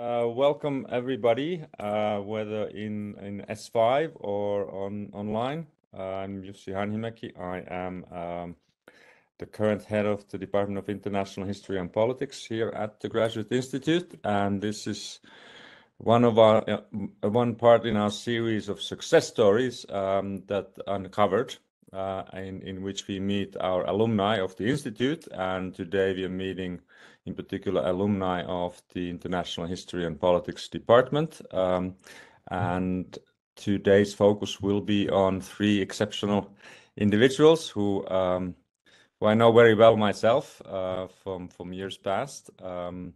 Uh, welcome everybody, uh, whether in, in S5 or on online. Uh, I'm Jussi Hanhimäki. I am um, the current head of the Department of International History and Politics here at the Graduate Institute, and this is one of our uh, one part in our series of success stories um, that uncovered uh, in, in which we meet our alumni of the Institute. And today we are meeting in particular alumni of the International History and Politics Department. Um, and today's focus will be on three exceptional individuals who, um, who I know very well myself uh, from, from years past. Um,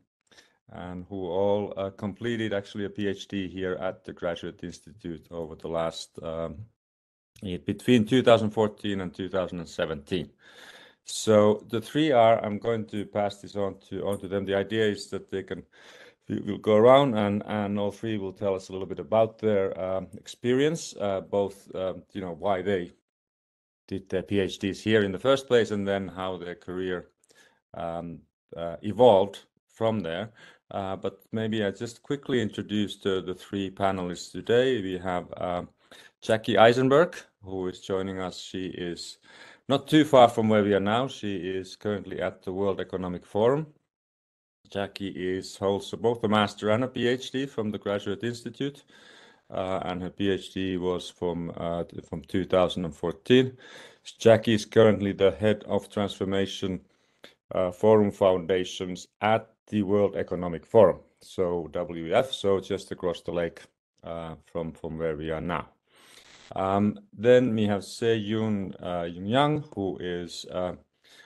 and who all uh, completed actually a PhD here at the Graduate Institute over the last um, between 2014 and 2017. So the three are, I'm going to pass this on to on to them. The idea is that they can we'll go around and and all three will tell us a little bit about their um, experience, uh, both um, you know why they did their PhDs here in the first place, and then how their career um, uh, evolved from there. Uh, but maybe I just quickly introduce the, three panelists today. We have uh, Jackie Eisenberg, who is joining us. She is not too far from where we are now. She is currently at the World Economic Forum. Jackie is holds both a master and a PhD from the Graduate Institute, uh, and her PhD was from uh, from 2014. Jackie is currently the head of transformation uh, forum foundations at the World Economic Forum, so WEF, so just across the lake uh, from from where we are now. Um, then we have Se Young uh, Jang, who is uh,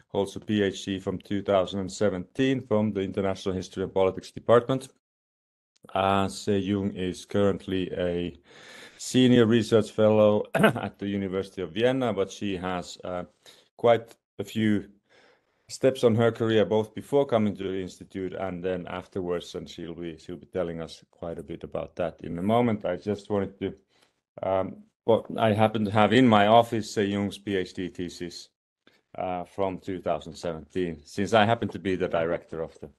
holds a PhD from 2017 from the International History and Politics Department. Uh, Se Jung is currently a senior research fellow at the University of Vienna, but she has uh, quite a few steps on her career, both before coming to the institute and then afterwards, and she'll be she'll be telling us quite a bit about that in a moment. I just wanted to um, well, I happen to have in my office a Jung's PhD thesis uh, from 2017, since I happen to be the director of the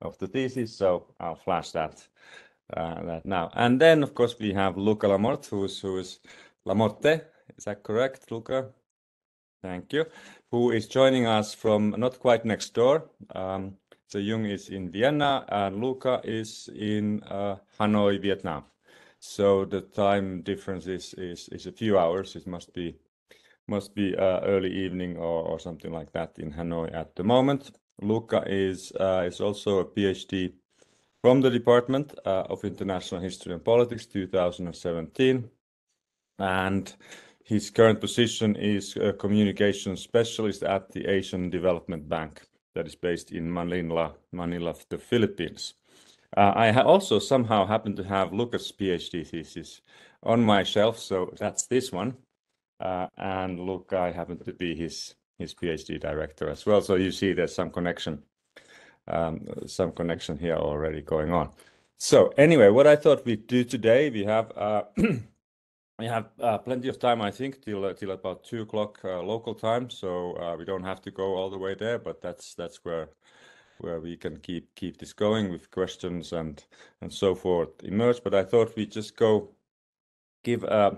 of the thesis, so I'll flash that uh, that now. And then, of course, we have Luca Lamorte, who is who is Lamorte. Is that correct, Luca? Thank you. Who is joining us from not quite next door. Um, so Jung is in Vienna, and Luca is in uh, Hanoi, Vietnam. So the time difference is is is a few hours. It must be must be uh, early evening or, or something like that in Hanoi at the moment. Luca is uh, is also a PhD from the Department uh, of International History and Politics 2017, and his current position is a communication specialist at the Asian Development Bank that is based in Manila, Manila, the Philippines. Uh, I also somehow happen to have Lucas' PhD thesis on my shelf, so that's this one. Uh, and Luca, I happen to be his his PhD director as well. So you see, there's some connection, um, some connection here already going on. So anyway, what I thought we'd do today, we have uh, we have uh, plenty of time, I think, till uh, till about two o'clock uh, local time. So uh, we don't have to go all the way there, but that's that's where where we can keep keep this going with questions and and so forth emerge. But I thought we just go give uh,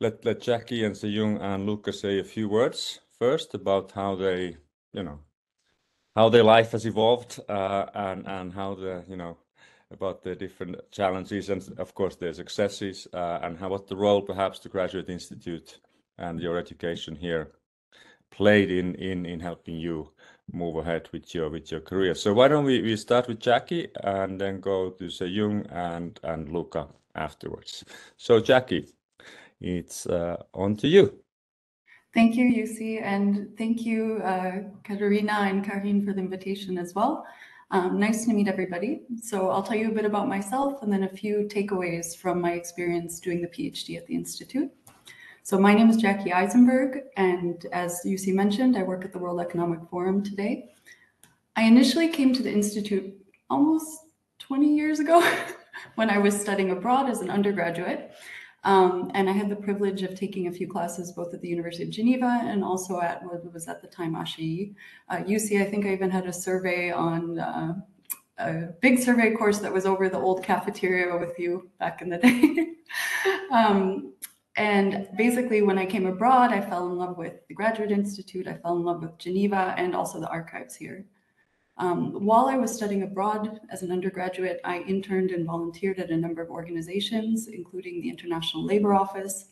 let let Jackie and Sejung and Lucas say a few words first about how they you know how their life has evolved uh, and and how the you know about the different challenges and of course their successes uh, and how what the role perhaps the graduate institute and your education here played in in in helping you move ahead with your with your career. So why don't we, we start with Jackie and then go to Sejung and and Luca afterwards. So Jackie, it's uh, on to you. Thank you, Jussi, and thank you, uh, Katarina and Karin for the invitation as well. Um, nice to meet everybody. So I'll tell you a bit about myself and then a few takeaways from my experience doing the PhD at the Institute. So my name is Jackie Eisenberg, and as Jussi mentioned, I work at the World Economic Forum today. I initially came to the Institute almost 20 years ago when I was studying abroad as an undergraduate. Um, and I had the privilege of taking a few classes both at the University of Geneva and also at what was at the time HEI. Uh, Jussi, I think I even had a survey on uh, a big survey course that was over the old cafeteria with you back in the day. um, and basically, when I came abroad, I fell in love with the Graduate Institute, I fell in love with Geneva, and also the archives here. Um, while I was studying abroad as an undergraduate, I interned and volunteered at a number of organizations, including the International Labor Office,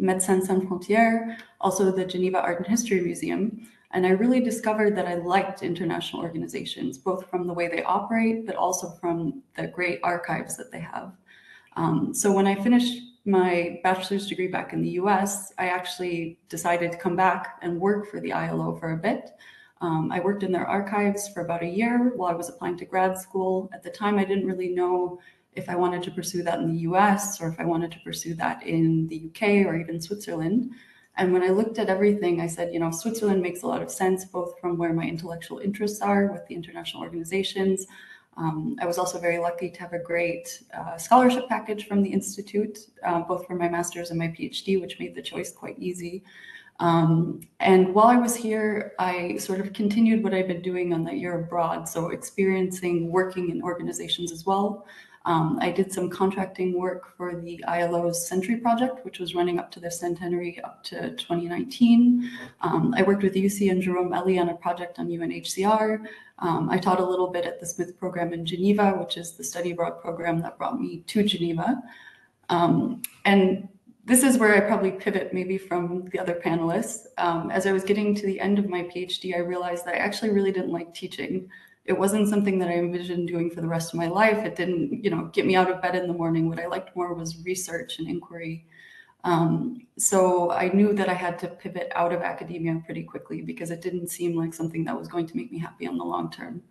Médecins Sans Frontières, also the Geneva Art and History Museum. And I really discovered that I liked international organizations, both from the way they operate, but also from the great archives that they have. Um, so when I finished my bachelor's degree back in the US, I actually decided to come back and work for the ILO for a bit. Um, I worked in their archives for about a year while I was applying to grad school. At the time, I didn't really know if I wanted to pursue that in the US or if I wanted to pursue that in the UK or even Switzerland. And when I looked at everything, I said, you know, Switzerland makes a lot of sense, both from where my intellectual interests are with the international organizations. Um, I was also very lucky to have a great uh, scholarship package from the Institute, uh, both for my master's and my PhD, which made the choice quite easy. Um, and while I was here, I sort of continued what I've been doing on that year abroad. So experiencing working in organizations as well. Um, I did some contracting work for the ILO's Century Project, which was running up to the centenary up to 2019. Um, I worked with Jussi and Jerome Elie on a project on UNHCR. Um, I taught a little bit at the Smith program in Geneva, which is the study abroad program that brought me to Geneva. Um, and this is where I probably pivot maybe from the other panelists. Um, as I was getting to the end of my PhD, I realized that I actually really didn't like teaching. It wasn't something that I envisioned doing for the rest of my life. It didn't, you know, get me out of bed in the morning. What I liked more was research and inquiry. Um, so I knew that I had to pivot out of academia pretty quickly because it didn't seem like something that was going to make me happy on the long term.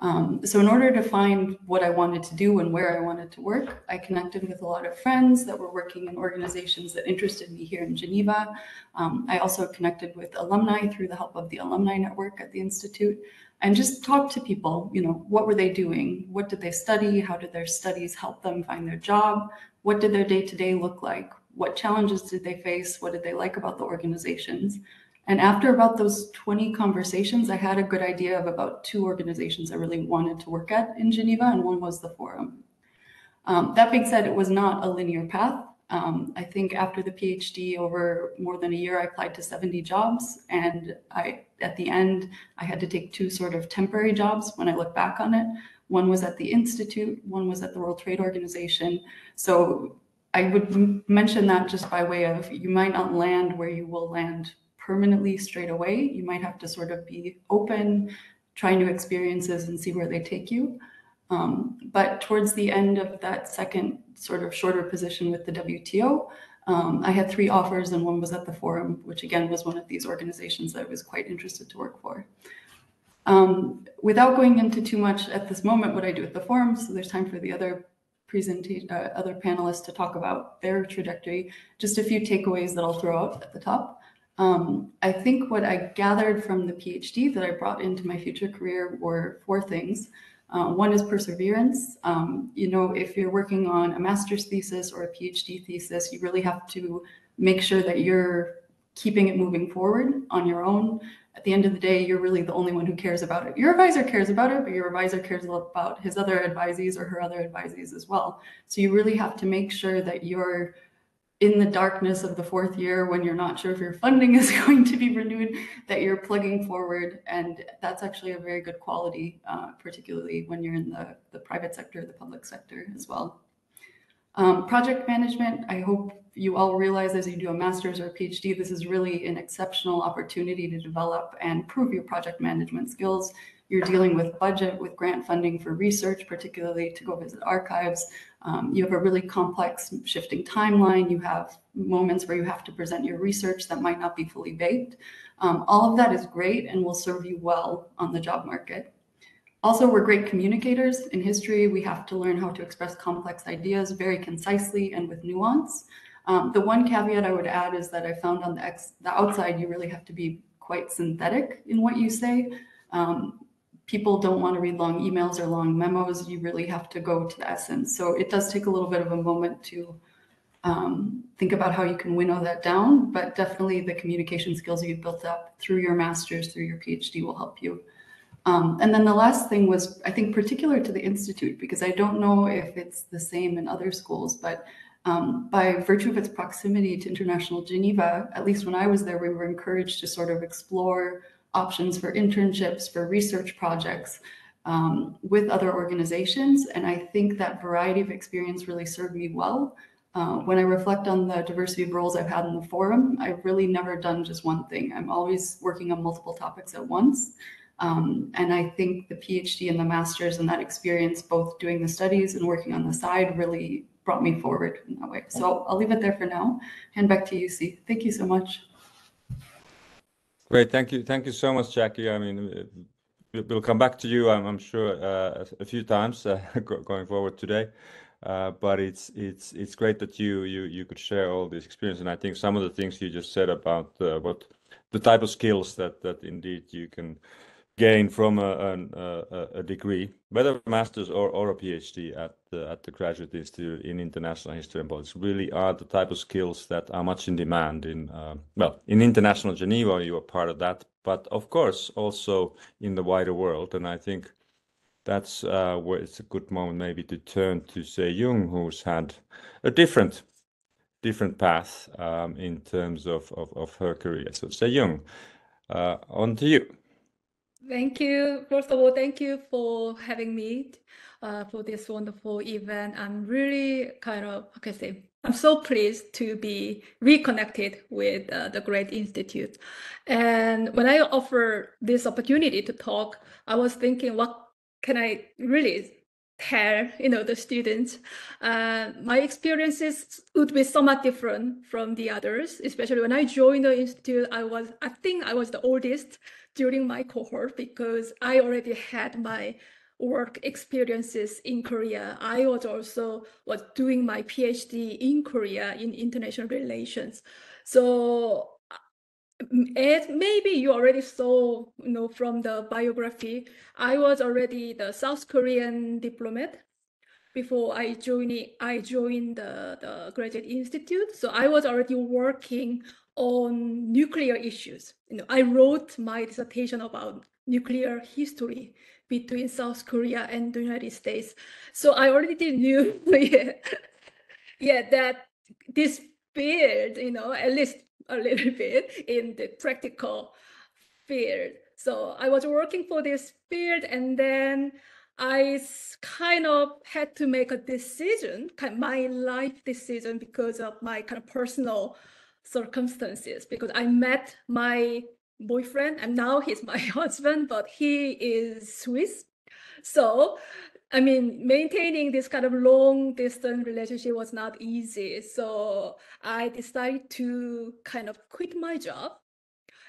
Um, so in order to find what I wanted to do and where I wanted to work, I connected with a lot of friends that were working in organizations that interested me here in Geneva. Um, I also connected with alumni through the help of the alumni network at the Institute and just talked to people, you know, what were they doing? What did they study? How did their studies help them find their job? What did their day-to-day -day look like? What challenges did they face? What did they like about the organizations? And after about those 20 conversations, I had a good idea of about two organizations I really wanted to work at in Geneva, and one was the Forum. Um, that being said, it was not a linear path. Um, I think after the PhD, over more than a year, I applied to 70 jobs. And I, at the end, I had to take two sort of temporary jobs when I look back on it. One was at the Institute, one was at the World Trade Organization. So I would mention that just by way of you might not land where you will land permanently straight away. You might have to sort of be open, try new experiences and see where they take you. Um, but towards the end of that second sort of shorter position with the WTO, um, I had three offers and one was at the forum, which again was one of these organizations that I was quite interested to work for. Um, without going into too much at this moment, what I do at the forum, so there's time for the other presentation, uh, other panelists to talk about their trajectory, just a few takeaways that I'll throw out at the top. Um, I think what I gathered from the PhD that I brought into my future career were four things. Uh, one is perseverance. Um, you know, if you're working on a master's thesis or a PhD thesis, you really have to make sure that you're keeping it moving forward on your own. At the end of the day, you're really the only one who cares about it. Your advisor cares about it, but your advisor cares about his other advisees or her other advisees as well. So you really have to make sure that you're in the darkness of the fourth year when you're not sure if your funding is going to be renewed that you're plugging forward and that's actually a very good quality uh, particularly when you're in the, the private sector the public sector as well um, project management i hope you all realize as you do a master's or a phd this is really an exceptional opportunity to develop and prove your project management skills you're dealing with budget with grant funding for research particularly to go visit archives um, you have a really complex shifting timeline. You have moments where you have to present your research that might not be fully baked. Um, all of that is great and will serve you well on the job market. Also, we're great communicators. In history, we have to learn how to express complex ideas very concisely and with nuance. Um, the one caveat I would add is that I found on the, ex the outside, you really have to be quite synthetic in what you say. Um, people don't want to read long emails or long memos. You really have to go to the essence. So it does take a little bit of a moment to um, think about how you can winnow that down, but definitely the communication skills you've built up through your master's, through your PhD will help you. Um, and then the last thing was, I think, particular to the Institute, because I don't know if it's the same in other schools, but um, by virtue of its proximity to International Geneva, at least when I was there, we were encouraged to sort of explore options for internships, for research projects um, with other organizations. And I think that variety of experience really served me well. Uh, when I reflect on the diversity of roles I've had in the forum, I've really never done just one thing. I'm always working on multiple topics at once. Um, and I think the PhD and the master's and that experience, both doing the studies and working on the side, really brought me forward in that way. So I'll, leave it there for now. Hand back to you, C. Thank you so much. Great, thank you, thank you so much, Jackie. I mean, we'll come back to you. I'm, I'm sure uh, a few times uh, going forward today. Uh, but it's it's it's great that you you you could share all this experience, and I think some of the things you just said about uh, what the type of skills that that indeed you can gain from a, a, a degree, whether a master's or, or a PhD at the, at the Graduate Institute in International History and Politics, really are the type of skills that are much in demand in, uh, well, in International Geneva, you are part of that, but of course also in the wider world. And I think that's uh, where it's a good moment maybe to turn to Se Jung, who's had a different different path um, in terms of, of, of her career. So Se Jung, uh, on to you. Thank you. First of all, thank you for having me uh, for this wonderful event. I'm really kind of, how can I say, I'm so pleased to be reconnected with uh, the Great Institute. And when I offer this opportunity to talk, I was thinking, what can I really tell you know the students uh, my experiences would be somewhat different from the others especially when i joined the institute i was i think i was the oldest during my cohort because I already had my work experiences in Korea. I was also was doing my PhD in Korea in international relations. So uh, as maybe you already saw, you know, from the biography, I was already the South Korean diplomat before I joined I joined the, the graduate institute. So I was already working on nuclear issues. You know, I wrote my dissertation about nuclear history between South Korea and the United States. So I already knew, yeah, yeah, that this field, you know, at least a little bit in the practical field. So I was working for this field and then I kind of had to make a decision, kind of my life decision because of my kind of personal circumstances because I met my boyfriend and now he's my husband, but he is Swiss. So, I mean, maintaining this kind of long distance relationship was not easy. So I decided to kind of quit my job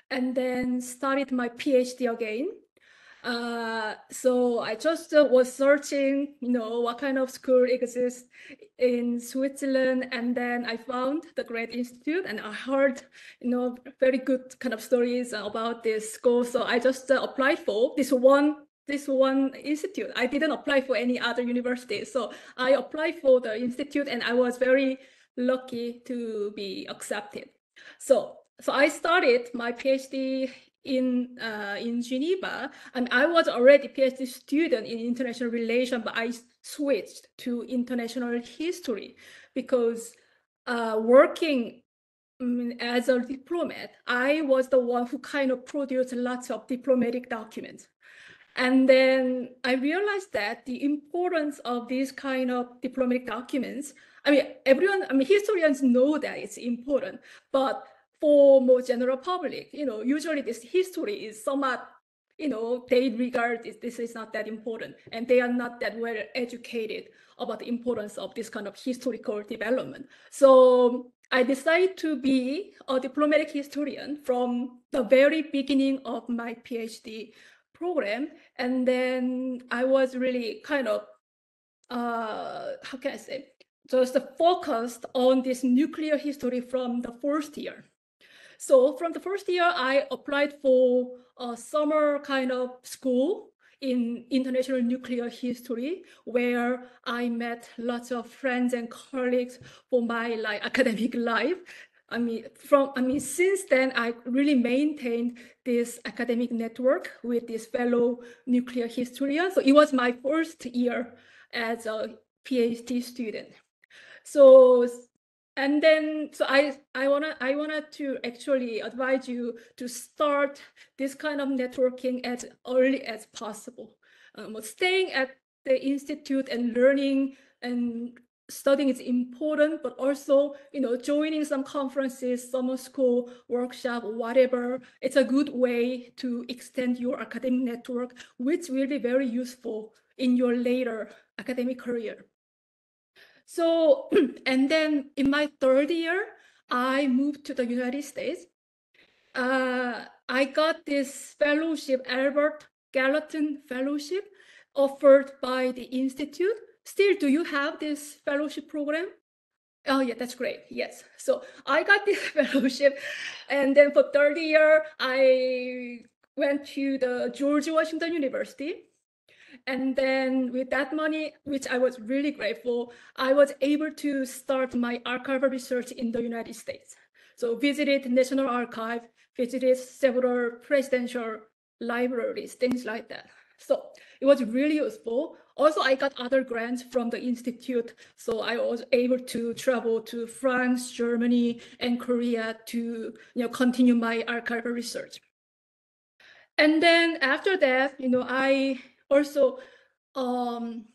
and then started my PhD again uh, so I just uh, was searching, you know, what kind of school exists in Switzerland, and then I found the Great Institute, and I heard, you know, very good kind of stories about this school. So I just uh, applied for this one this one institute. I didn't apply for any other university. So I applied for the institute and I was very lucky to be accepted. So so I started my PhD in uh, in Geneva, and I was already PhD student in international relations, but I switched to international history because uh, working as a diplomat, I was the one who kind of produced lots of diplomatic documents. And then I realized that the importance of these kind of diplomatic documents, I mean, everyone, I mean, historians know that it's important, but for more general public, you know, usually this history is somewhat, you know, they regard this, this is not that important and they are not that well educated about the importance of this kind of historical development. So I decided to be a diplomatic historian from the very beginning of my PhD program. And then I was really kind of, uh, how can I say, just focused on this nuclear history from the first year. So from the first year, I applied for a summer kind of school in international nuclear history, where I met lots of friends and colleagues for my like academic life. I mean, from I mean, since then I really maintained this academic network with this fellow nuclear historian. So it was my first year as a PhD student. So and then so I I wanna I wanted to actually advise you to start this kind of networking as early as possible. Um, staying at the institute and learning and studying is important, but also, you know, joining some conferences, summer school, workshop, whatever, it's a good way to extend your academic network, which will be very useful in your later academic career. So, and then in my third year, I moved to the United States. Uh, I got this fellowship, Albert Gallatin Fellowship, offered by the Institute Still, do you have this fellowship program? Oh yeah, that's great. Yes. So I got this fellowship, and then for third year, I went to the George Washington University. And then with that money, which I was really grateful, I was able to start my archival research in the United States. So visited National Archive, visited several presidential libraries, things like that. So it was really useful. Also, I got other grants from the institute, so I was able to travel to France, Germany, and Korea to you know continue my archival research. And then after that, you know, I also um,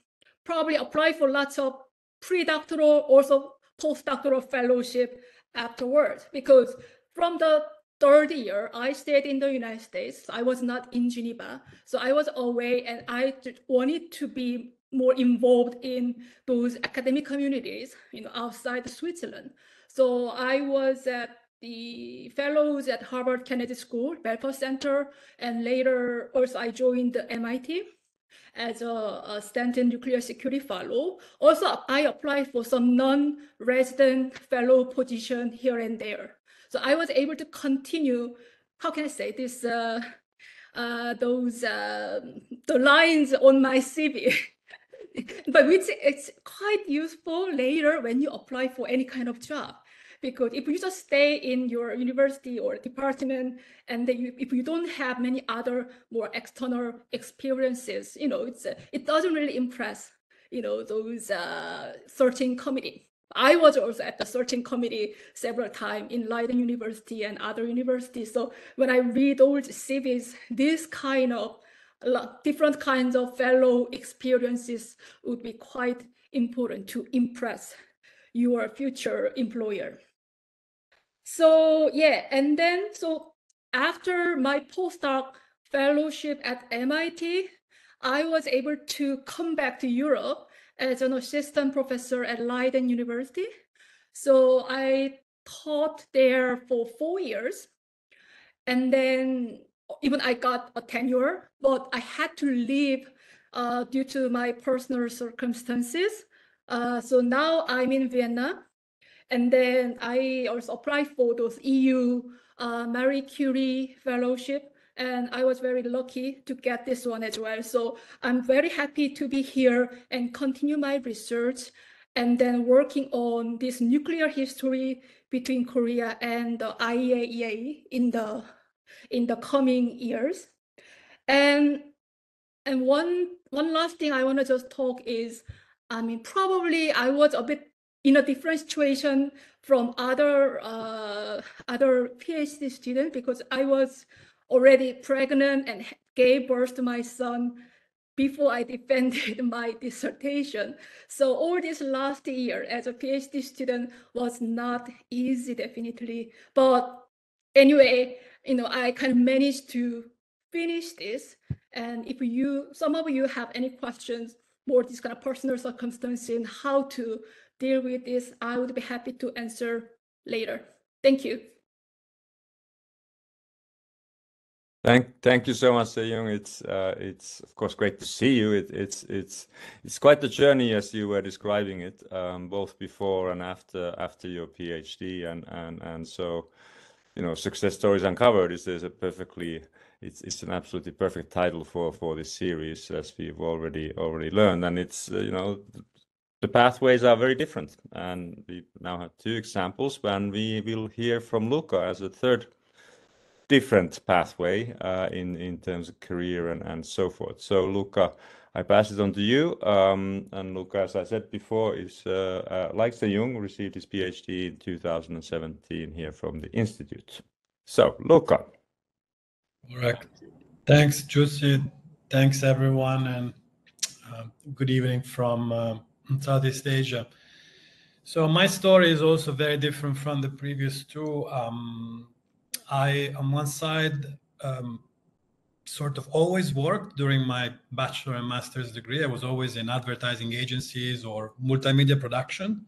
probably apply for lots of pre-doctoral, also postdoctoral fellowship afterwards, because from the third year, I stayed in the United States. I was not in Geneva. So I was away and I wanted to be more involved in those academic communities, you know, outside Switzerland. So I was at the fellows at Harvard Kennedy School, Belfer Center, and later also I joined the MIT as a, a Stanton Nuclear Security Fellow. Also, I applied for some non-resident fellow position here and there. So I was able to continue, how can I say this, uh, uh, those, uh, the lines on my CV. but which it's quite useful later when you apply for any kind of job because if you just stay in your university or department and then you, if you don't have many other more external experiences you know it's uh, it doesn't really impress you know those uh, searching committee I was also at the searching committee several times in Leiden University and other universities. So when I read old CVs, this kind of different kinds of fellow experiences would be quite important to impress your future employer. So yeah, and then so after my postdoc fellowship at MIT, I was able to come back to Europe as an assistant professor at Leiden University. So I taught there for four years. And then even I got a tenure, but I had to leave uh, due to my personal circumstances. Uh, so now I'm in Vienna. And then I also applied for those EU uh, Marie Curie fellowship and I was very lucky to get this one as well. So I'm very happy to be here and continue my research and then working on this nuclear history between Korea and the IAEA in the in the coming years. And and one one last thing I want to just talk is, I mean, probably I was a bit in a different situation from other uh, other PhD students because I was already pregnant and gave birth to my son before I defended my dissertation. So all this last year as a PhD student was not easy, definitely. But anyway, you know, I kind of managed to finish this. And if you, some of you have any questions, more this kind of personal circumstances and how to deal with this, I would be happy to answer later. Thank you. Thank, thank you so much, Sejong. It's, uh, it's of course great to see you. It, it's, it's, it's quite the journey as you were describing it, um, both before and after, after your PhD, and so, you know, success stories uncovered is, a perfectly, it's, it's an absolutely perfect title for for this series, as we've already already learned, and it's, uh, you know, the pathways are very different. And we now have two examples when we will hear from Luca as a third different pathway uh, in, in terms of career and, and so forth. So Luca, I pass it on to you. Um, and Luca, as I said before, is uh, uh, like the Jung, received his PhD in 2017 here from the Institute. So Luca. All right. Thanks, Jussi. Thanks, everyone. And uh, good evening from uh, Southeast Asia. So my story is also very different from the previous two. Um, I, on one side, um, sort of always worked during my bachelor and master's degree. I was always in advertising agencies or multimedia production.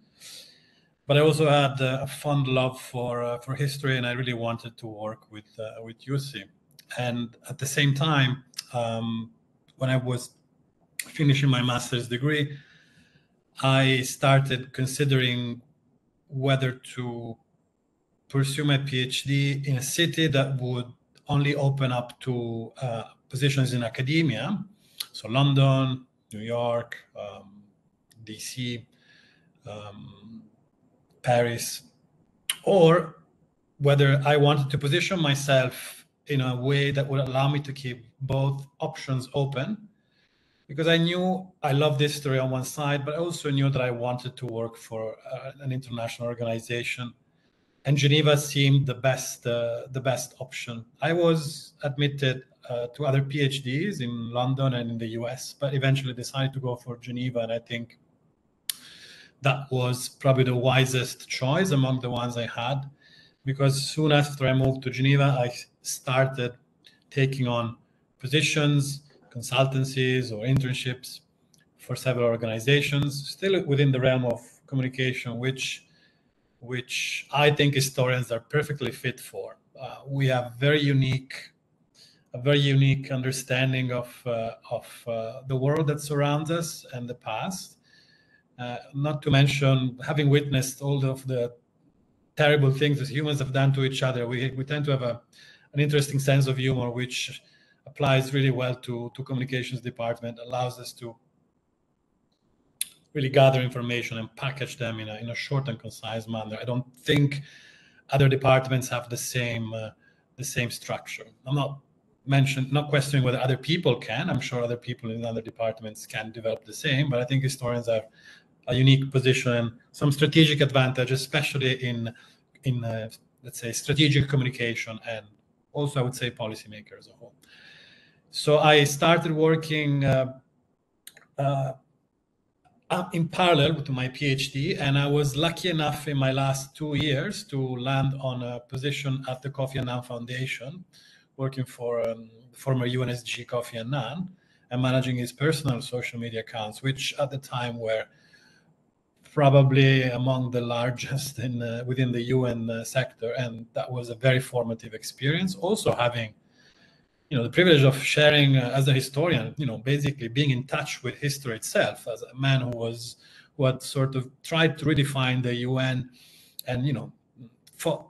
But I also had a fond love for uh, for history, and I really wanted to work with uh, with Jussi. And at the same time, um, when I was finishing my master's degree, I started considering whether to pursue my PhD in a city that would only open up to uh, positions in academia. So, London, New York, um, DC, um, Paris, or whether I wanted to position myself in a way that would allow me to keep both options open because I knew I loved history on one side, but I also knew that I wanted to work for uh, an international organization, and Geneva seemed the best uh, the best option. I was admitted uh, to other PhDs in London and in the US, but eventually decided to go for Geneva, and I think that was probably the wisest choice among the ones I had, because soon after I moved to Geneva, I started taking on positions consultancies or internships for several organizations, still within the realm of communication, which which I think historians are perfectly fit for. Uh, we have very unique, a very unique understanding of uh, of uh, the world that surrounds us and the past. Uh, not to mention having witnessed all of the terrible things that humans have done to each other. We we tend to have a an interesting sense of humor, which applies really well to, to communications department, allows us to really gather information and package them in a, in a short and concise manner. I don't think other departments have the same uh, the same structure. I'm not mentioned not questioning whether other people can. I'm sure other people in other departments can develop the same, but I think historians have a unique position and some strategic advantage, especially in in uh, let's say strategic communication and also I would say policymakers as a whole. So I started working uh, uh, in parallel to my PhD, and I was lucky enough in my last two years to land on a position at the Kofi Annan Foundation, working for um, former UNSG Kofi Annan and managing his personal social media accounts, which at the time were probably among the largest in uh, within the UN uh, sector, and that was a very formative experience. Also having you know the privilege of sharing uh, as a historian you know basically being in touch with history itself as a man who was who had sort of tried to redefine the un and you know fought,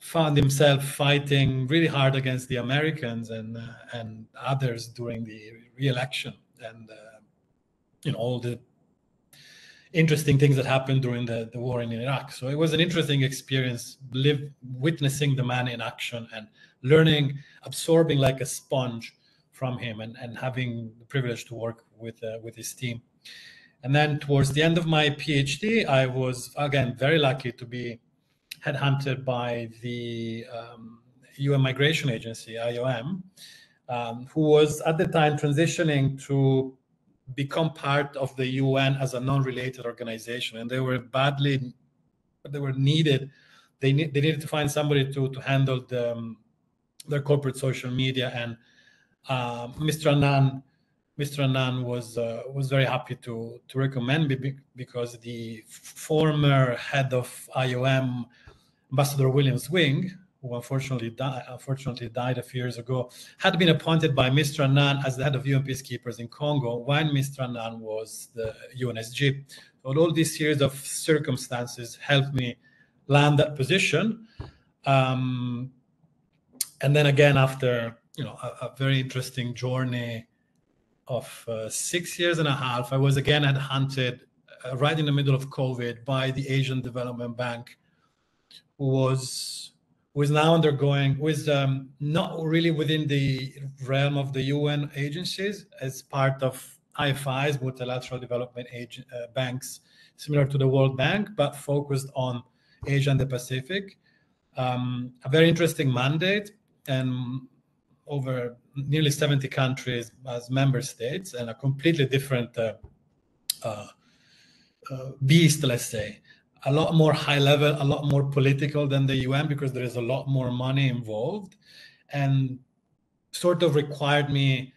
found himself fighting really hard against the americans and uh, and others during the re-election. And uh, you know all the interesting things that happened during the, the war in iraq. So it was an interesting experience live witnessing the man in action and learning, absorbing like a sponge from him, and, and having the privilege to work with uh, with his team. And then towards the end of my PhD, I was again very lucky to be headhunted by the um, UN Migration Agency (IOM), um, who was at the time transitioning to become part of the UN as a non-related organization, and they were badly, they were needed. They, ne- they needed to find somebody to to handle the um, their corporate social media. And uh, Mr. Annan, Mr. Annan was uh, was very happy to to recommend me because the former head of IOM, Ambassador William Swing, who unfortunately died, unfortunately died a few years ago, had been appointed by Mr. Annan as the head of UN peacekeepers in Congo when Mr. Annan was the UNSG. So all these series of circumstances helped me land that position. Um, and then again after you know a, a very interesting journey of uh, six years and a half i was again hunted uh, right in the middle of COVID by the Asian Development Bank, who was who is now undergoing, is um, not really within the realm of the UN agencies as part of IFIs, multilateral development uh, banks, similar to the World Bank, but focused on Asia and the Pacific. Um, a very interesting mandate and over nearly 70 countries as member states and a completely different uh, uh, uh beast, let's say. A lot more high level, a lot more political than the UN because there is a lot more money involved, and sort of required me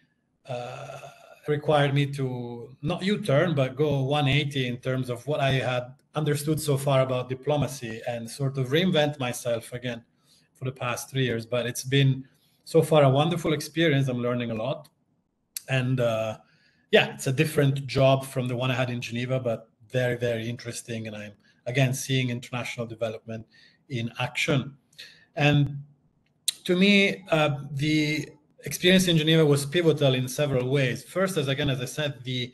uh, required me to not U-turn but go 180 in terms of what I had understood so far about diplomacy and sort of reinvent myself again for the past three years. But it's been so far a wonderful experience. I'm learning a lot, and uh, yeah, it's a different job from the one I had in Geneva, but very very interesting, and I'm again seeing international development in action and to me uh, the experience in geneva was pivotal in several ways first as again as i said the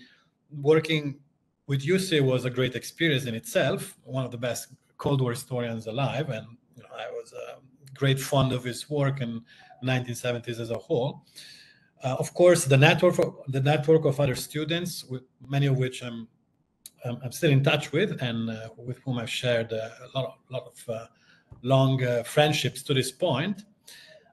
working with Jussi was a great experience in itself one of the best cold war historians alive and you know, i was a great fond of his work in 1970s as a whole uh, of course the network of, the network of other students with many of which i'm um, I'm still in touch with and uh, with whom I've shared a lot of, lot of uh, long uh, friendships to this point.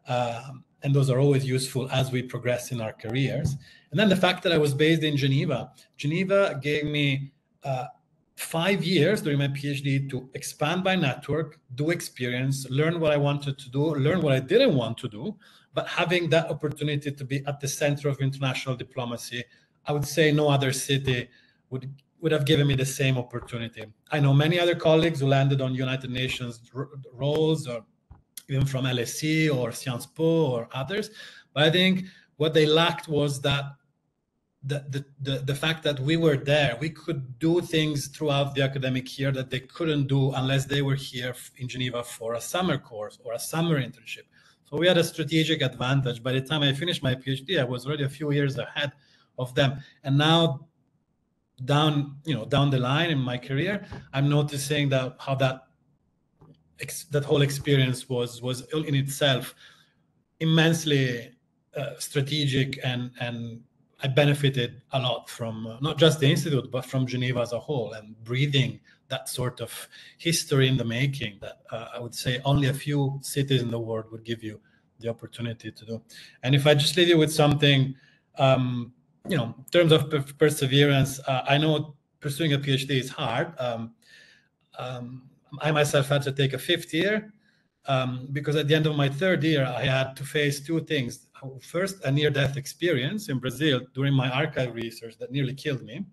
Um, and those are always useful as we progress in our careers. And then the fact that I was based in Geneva, Geneva gave me uh, five years during my PhD to expand my network, do experience, learn what I wanted to do, learn what I didn't want to do. But having that opportunity to be at the center of international diplomacy, I would say no other city would would have given me the same opportunity. I know many other colleagues who landed on United Nations r- roles or even from LSE or Sciences Po or others, but I think what they lacked was that the, the, the, fact that we were there, we could do things throughout the academic year that they couldn't do unless they were here in Geneva for a summer course or a summer internship. So we had a strategic advantage. By the time I finished my PhD, I was already a few years ahead of them. And now down you know down the line in my career i'm noticing that how that that whole experience was was in itself immensely uh, strategic and and i benefited a lot from uh, not just the institute but from geneva as a whole and breathing that sort of history in the making that uh, i would say only a few cities in the world would give you the opportunity to do and if i just leave you with something um, you know, in terms of per- perseverance, uh, I know pursuing a PhD is hard. Um, um, I myself had to take a fifth year um, because at the end of my third year, I had to face two things. First, a near death experience in Brazil during my archive research that nearly killed me.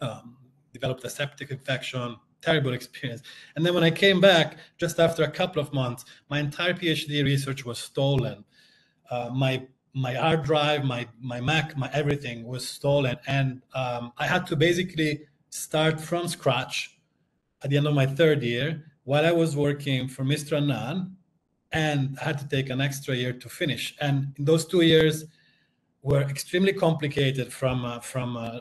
Um, developed a septic infection, terrible experience. And then when I came back, just after a couple of months, my entire PhD research was stolen. Uh, my my hard drive, my my Mac, my everything was stolen, and um, I had to basically start from scratch at the end of my third year while I was working for Mr. Annan, and had to take an extra year to finish. And those two years were extremely complicated from uh, from uh,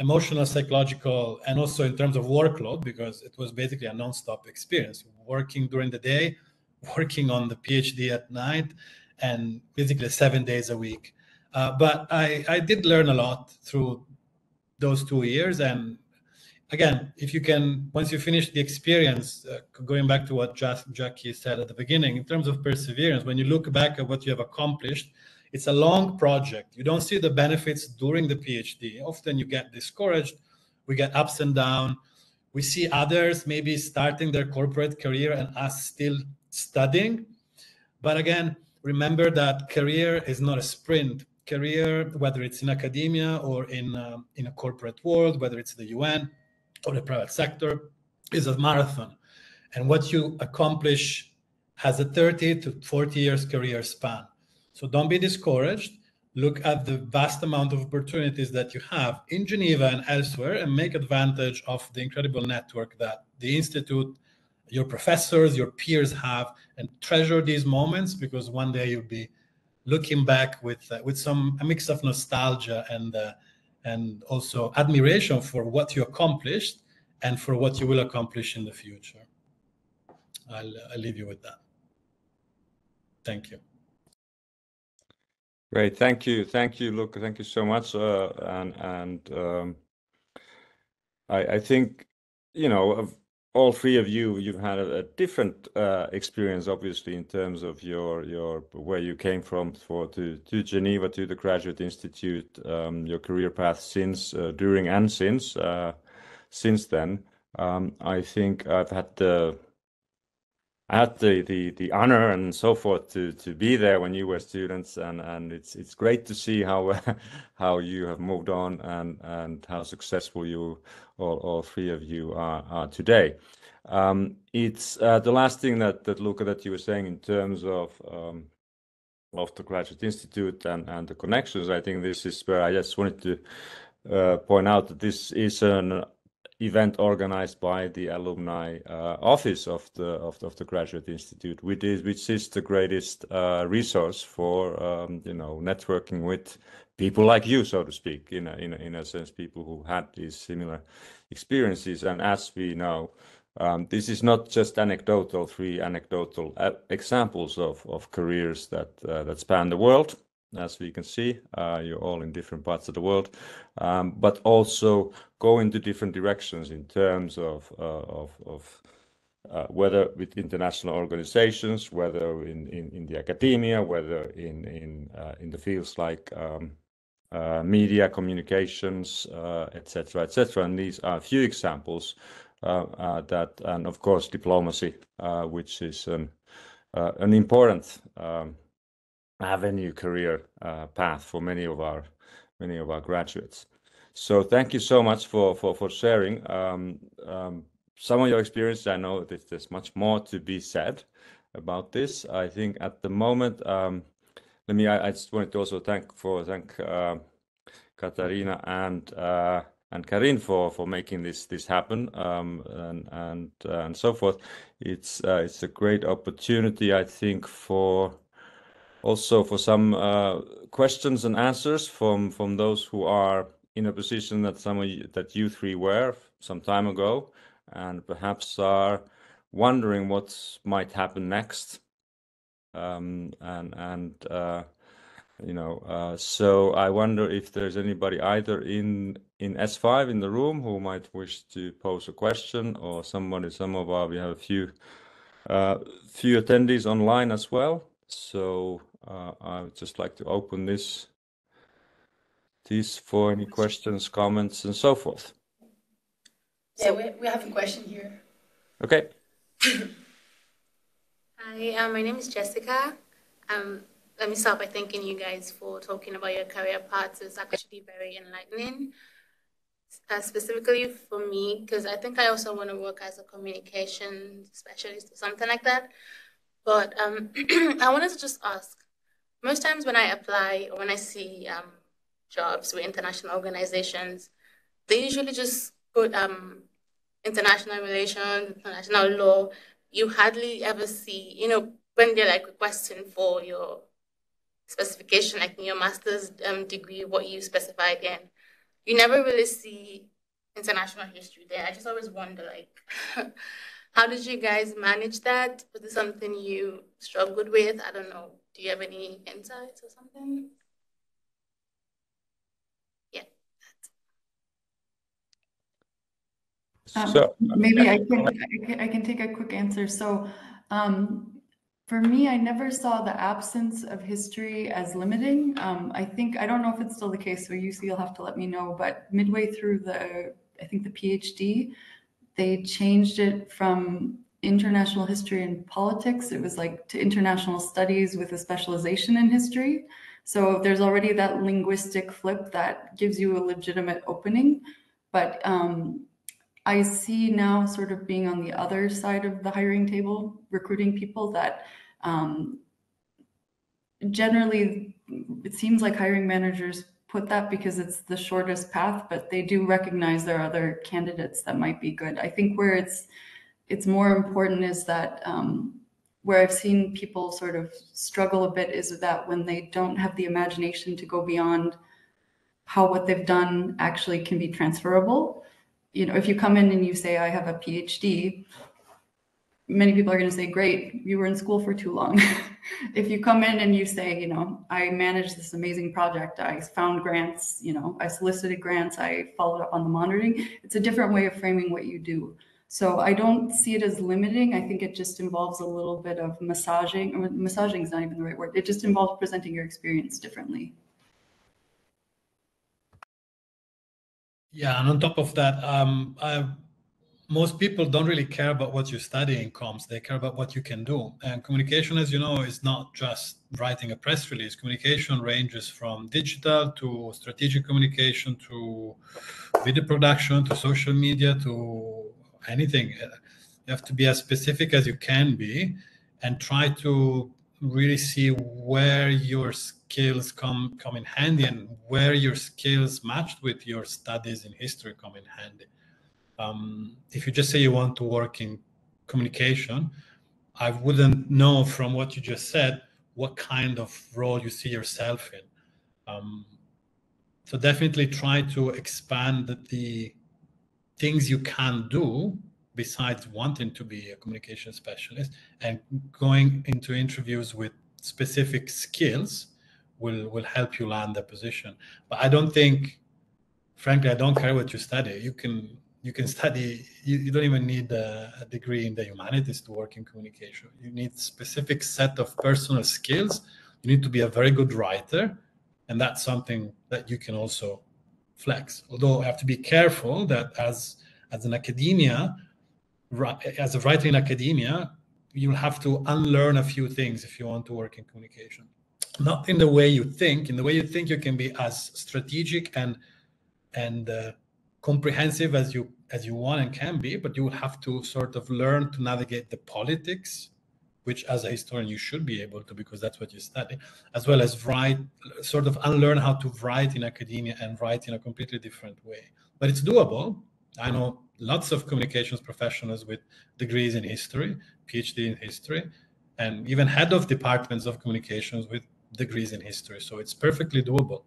emotional, psychological, and also in terms of workload because it was basically a non-stop experience. Working during the day, working on the PhD at night and basically seven days a week. Uh, but I, I did learn a lot through those two years. And again, if you can, once you finish the experience, uh, going back to what Jackie said at the beginning, in terms of perseverance, when you look back at what you have accomplished, it's a long project. You don't see the benefits during the PhD. Often you get discouraged. We get ups and downs. We see others maybe starting their corporate career and us still studying. But again, remember that career is not a sprint. Career, whether it's in academia or in um, in a corporate world, whether it's the UN or the private sector, is a marathon. And what you accomplish has a 30 to 40 years career span. So don't be discouraged. Look at the vast amount of opportunities that you have in Geneva and elsewhere and make advantage of the incredible network that the Institute your professors, your peers have, and treasure these moments because one day you'll be looking back with uh, with some a mix of nostalgia and uh, and also admiration for what you accomplished and for what you will accomplish in the future. I'll, I'll leave you with that. Thank you. Great. Thank you. Thank you, Luca. Thank you so much. Uh, and and um, I, I think, you know, all three of you, you've had a, a different uh, experience, obviously, in terms of your your where you came from for to to Geneva to the Graduate Institute, um, your career path since, uh, during, and since uh, since then. Um, I think I've had the I had the, the the honor and so forth to to be there when you were students, and and it's it's great to see how how you have moved on and and how successful you all all three of you are, are today. Um, it's uh, the last thing that that Luca that you were saying in terms of um, of the Graduate Institute and and the connections. I think this is where I just wanted to uh, point out that this is an event organized by the alumni uh, office of the of, of the graduate institute which is which is the greatest uh, resource for um, you know networking with people like you so to speak in a, in a, in a sense people who had these similar experiences. And as we know um, this is not just anecdotal three anecdotal uh, examples of of careers that uh, that span the world as we can see, uh, you're all in different parts of the world, um, but also go into different directions in terms of uh, of, of uh, whether with international organizations, whether in, in, in the academia, whether in in uh, in the fields like um, uh, media, communications, etc., uh, etc. And these are a few examples that, and of course, diplomacy, which is an an important um, avenue career uh, path for many of our many of our graduates. So thank you so much for for for sharing um, um, some of your experience. I know that there's much more to be said about this. I think at the moment, um, let me. I, I, just wanted to also thank for thank uh, Katarina and. Uh, and Karin for for making this this happen um, and and uh, and so forth. It's uh, it's a great opportunity, I think, for also for some uh, questions and answers from from those who are in a position that some you, that you three were some time ago, and perhaps are wondering what might happen next. Um, and and uh, you know, uh, so I wonder if there's anybody either in in S5 in the room who might wish to pose a question, or somebody. Some of our we have a few uh, few attendees online as well. So uh, I would just like to open this this for any questions, comments, and so forth. Yeah, we, we have a question here. Okay. Hi, uh, my name is Jessica. Um, let me start by thanking you guys for talking about your career paths. It's actually very enlightening, uh, specifically for me, because I think I also want to work as a communication specialist or something like that. But um, I wanted to just ask, most times when I apply or when I see um, jobs with international organizations, they usually just put um, international relations, international law. You hardly ever see, you know, when they're like requesting for your specification, like in your master's um, degree, what you specified in, you never really see international history there. I just always wonder, like, how did you guys manage that? Was it something you struggled with? I don't know. Do you have any insights or something? Yeah. Um, so, maybe I can, I can, I can take a quick answer. So um, for me, I never saw the absence of history as limiting. Um, I think, I don't know if it's still the case, so you you'll have to let me know, but midway through the, I think the PhD, they changed it from international history and politics. It was like to international studies with a specialization in history. So there's already that linguistic flip that gives you a legitimate opening. But um, I see now sort of being on the other side of the hiring table, recruiting people that um, generally it seems like hiring managers put that because it's the shortest path, but they do recognize there are other candidates that might be good. I think where it's it's more important is that um, where I've seen people sort of struggle a bit is that when they don't have the imagination to go beyond how what they've done actually can be transferable. You know, if you come in and you say, I have a PhD, many people are going to say, great, you were in school for too long. if you come in and you say, you know, I managed this amazing project, I found grants, you know, I solicited grants, I followed up on the monitoring, it's a different way of framing what you do. So I don't see it as limiting. I think it just involves a little bit of massaging, or massaging is not even the right word. It just involves presenting your experience differently. Yeah, and on top of that, um, I most people don't really care about what you study in comms. They care about what you can do. And communication, as you know, is not just writing a press release. Communication ranges from digital to strategic communication to video production to social media to anything. You have to be as specific as you can be and try to really see where your skills come come in handy and where your skills matched with your studies in history come in handy um, if you just say you want to work in communication, I wouldn't know from what you just said what kind of role you see yourself in. Um, so definitely try to expand the things you can do besides wanting to be a communication specialist and going into interviews with specific skills will will help you land the position but i don't think frankly i don't care what you study you can you can study you, you don't even need a, degree in the humanities to work in communication. You need specific set of personal skills. You need to be a very good writer and that's something that you can also flex. Although i have to be careful that as as an academia as a writer in academia you'll have to unlearn a few things if you want to work in communication. Not in the way you think. In the way you think you can be as strategic and and uh, comprehensive as you as you want and can be, but you will have to sort of learn to navigate the politics, which as a historian you should be able to because that's what you study, as well as write, sort of unlearn how to write in academia and write in a completely different way. But it's doable. I know lots of communications professionals with degrees in history, PhD in history, and even head of departments of communications with degrees in history. So it's perfectly doable.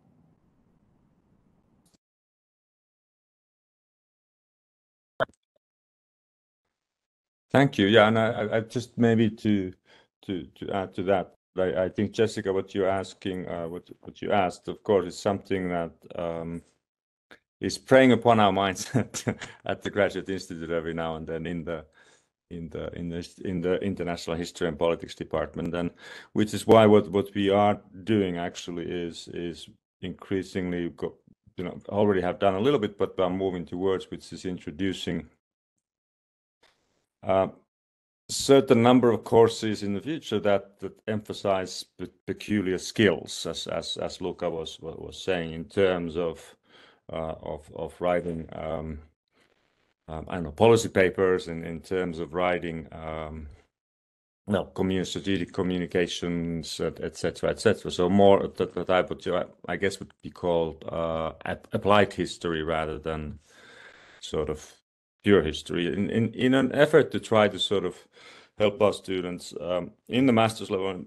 Thank you. Yeah, and I, I just maybe to to to add to that, I, I think Jessica, what you're asking, uh, what what you asked, of course, is something that um, is preying upon our minds at, at the Graduate Institute every now and then in the in the in the in the international history and politics department, and which is why what what we are doing actually is is increasingly you know already have done a little bit, but I'm moving towards which is introducing uh, certain number of courses in the future that, that emphasize pe peculiar skills, as as as Luca was was saying, in terms of uh, of of writing. Um, um, I know policy papers, in, in terms of writing, um, well, commun strategic communications, etc., etc. So more that, that I would, I guess, would be called uh, applied history rather than sort of pure history in, in, in an effort to try to sort of help our students um, in the master's level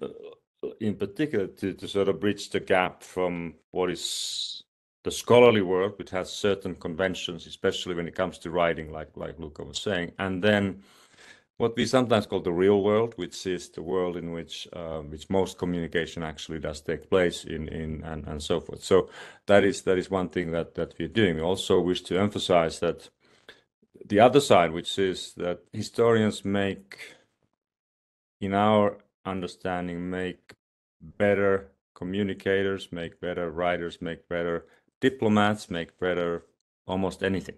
in particular to, to sort of bridge the gap from what is the scholarly world which has certain conventions especially when it comes to writing like like luca was saying and then what we sometimes call the real world which is the world in which uh, which most communication actually does take place in in and, and so forth. So that is that is one thing that that we're doing. We also wish to emphasize that the other side, which is that historians make, in our understanding, make better communicators, make better writers, make better diplomats, make better almost anything.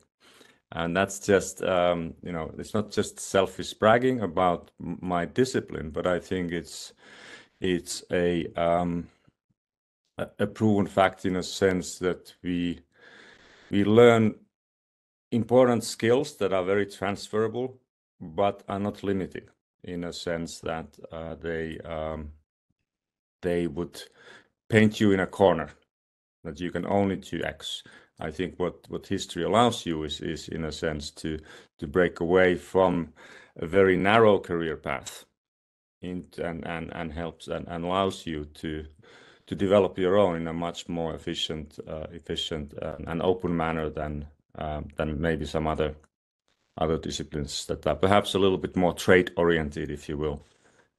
And that's just, um, you know, it's not just selfish bragging about my discipline, but I think it's it's a um, a proven fact in a sense that we we learn important skills that are very transferable, but are not limiting in a sense that uh, they um, they would paint you in a corner that you can only do X. I think what what history allows you is is in a sense to to break away from a very narrow career path, and and and helps and, and allows you to to develop your own in a much more efficient, uh, efficient uh, and open manner than than maybe some other other disciplines that are perhaps a little bit more trade oriented, if you will,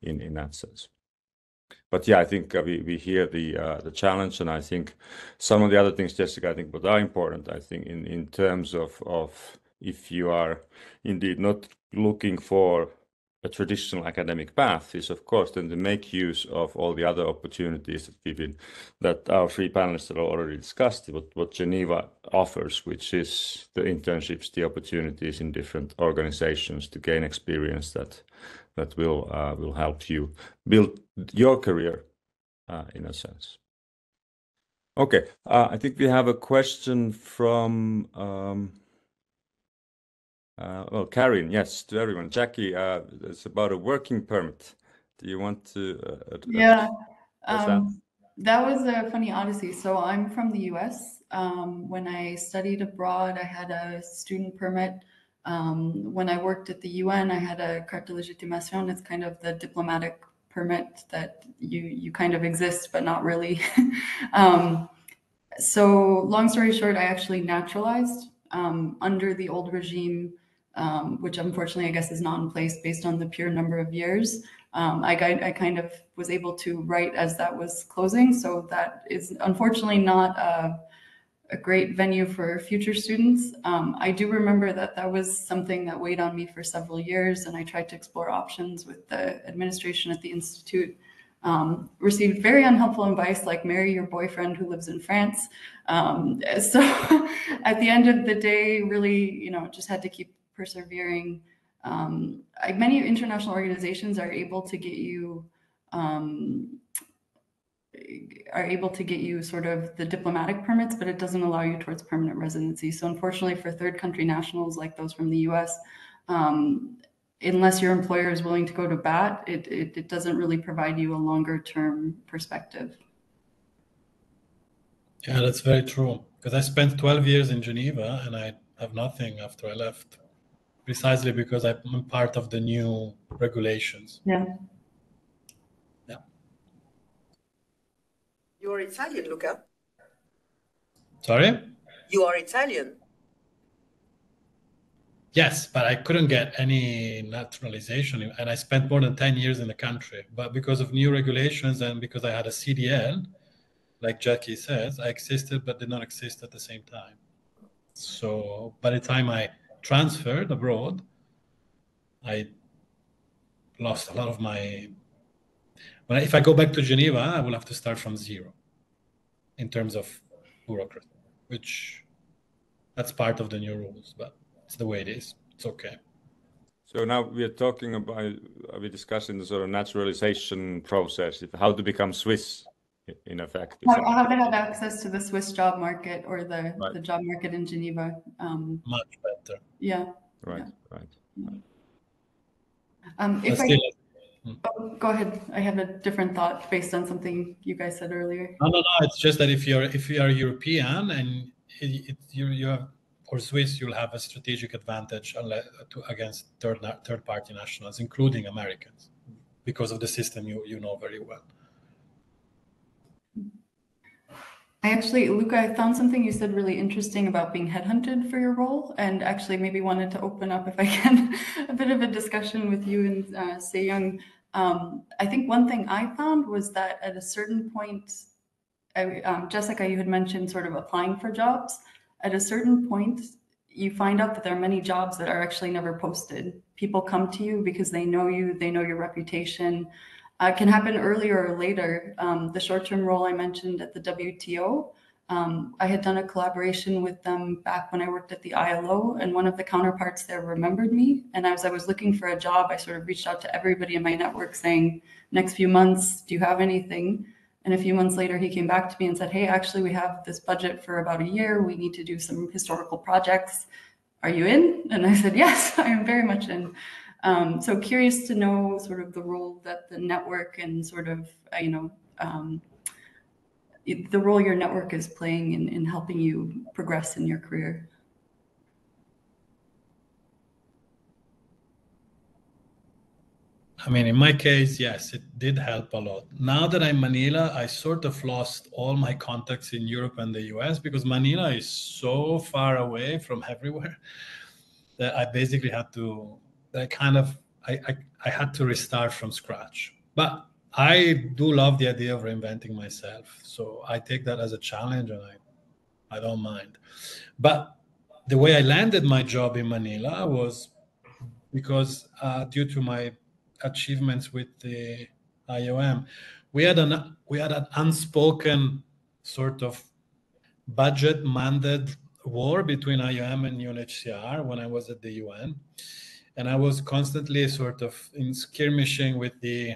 in that sense. But yeah, I think uh, we hear the uh, the challenge, and I think some of the other things, Jessica, I think what are important. I think in in terms of if you are indeed not looking for a traditional academic path is of course then to make use of all the other opportunities that we've been that our three panelists have already discussed what, what geneva offers which is the internships the opportunities in different organizations to gain experience that that will uh, will help you build your career uh, in a sense. Okay uh, i think we have a question from um, uh, well, Karin, yes, to everyone. Jackie, uh, it's about a working permit. Do you want to? Uh, yeah, um, that? that? was a funny odyssey. So I'm from the U.S. Um, when I studied abroad, I had a student permit. Um, when I worked at the UN, I had a carte de légitimation. It's kind of the diplomatic permit that you you kind of exist, but not really. Um, so long story short, I actually naturalized um, under the old regime um, which unfortunately I guess is not in place based on the pure number of years. Um, I, I, kind of was able to write as that was closing, so that is unfortunately not a, a great venue for future students. Um, I do remember that that was something that weighed on me for several years, and I tried to explore options with the administration at the institute. Um, received very unhelpful advice like marry your boyfriend who lives in France. Um, so at the end of the day, really, you know, just had to keep persevering. Um, many international organizations are able to get you um, are able to get you sort of the diplomatic permits, but it doesn't allow you towards permanent residency. So unfortunately for third country nationals like those from the US, um, unless your employer is willing to go to bat, it, it, it doesn't really provide you a longer term perspective. Yeah, that's very true. Because I spent 12 years in Geneva and I have nothing after I left precisely because I'm part of the new regulations. Yeah. Yeah. You are Italian, Luca. Sorry? You are Italian. Yes, but I couldn't get any naturalization, and I spent more than 10 years in the country. But because of new regulations and because I had a CDL, like Jackie says, I existed but did not exist at the same time. So by the time I transferred abroad, I lost a lot of my. But if I go back to Geneva, I will have to start from zero in terms of bureaucracy, which that's part of the new rules, but it's the way it is. It's okay. So now we are talking about, are we discussing the sort of naturalization process, how to become Swiss in effect. I have to have access to the Swiss job market or the, right. the job market in Geneva. Um, Much better. Yeah. Right, yeah. right. Um, if I, hmm. oh, go ahead. I have a different thought based on something you guys said earlier. No, no, no. It's just that if you're if you are European and it, it, you you have or Swiss, you'll have a strategic advantage against third third party nationals, including Americans, because of the system you you know very well. I actually, Luca, I found something you said really interesting about being headhunted for your role, and actually maybe wanted to open up, if I can, a bit of a discussion with you and uh, Se-Young. Um, I think one thing I found was that at a certain point, I, um, Jessica, you had mentioned sort of applying for jobs. At a certain point, you find out that there are many jobs that are actually never posted. People come to you because they know you, they know your reputation uh, can happen earlier or later. Um, the short-term role I mentioned at the WTO, um, I had done a collaboration with them back when I worked at the ILO, and one of the counterparts there remembered me. And as I was looking for a job, I sort of reached out to everybody in my network saying, next few months, do you have anything? And a few months later, he came back to me and said, hey, actually, we have this budget for about a year. We need to do some historical projects. Are you in? And I said, yes, I am very much in. Um, so curious to know sort of the role that the network and sort of, uh, you know, um, the role your network is playing in, in helping you progress in your career. I mean, in my case, yes, it did help a lot. Now that I'm Manila, I sort of lost all my contacts in Europe and the US because Manila is so far away from everywhere that I basically had to, I kind of, I, I, I had to restart from scratch. But I do love the idea of reinventing myself. So I take that as a challenge and I, I don't mind. But the way I landed my job in Manila was because uh, due to my achievements with the IOM, we had an we had an unspoken sort of budget mandate war between IOM and UNHCR when I was at the UN, and I was constantly sort of in skirmishing with the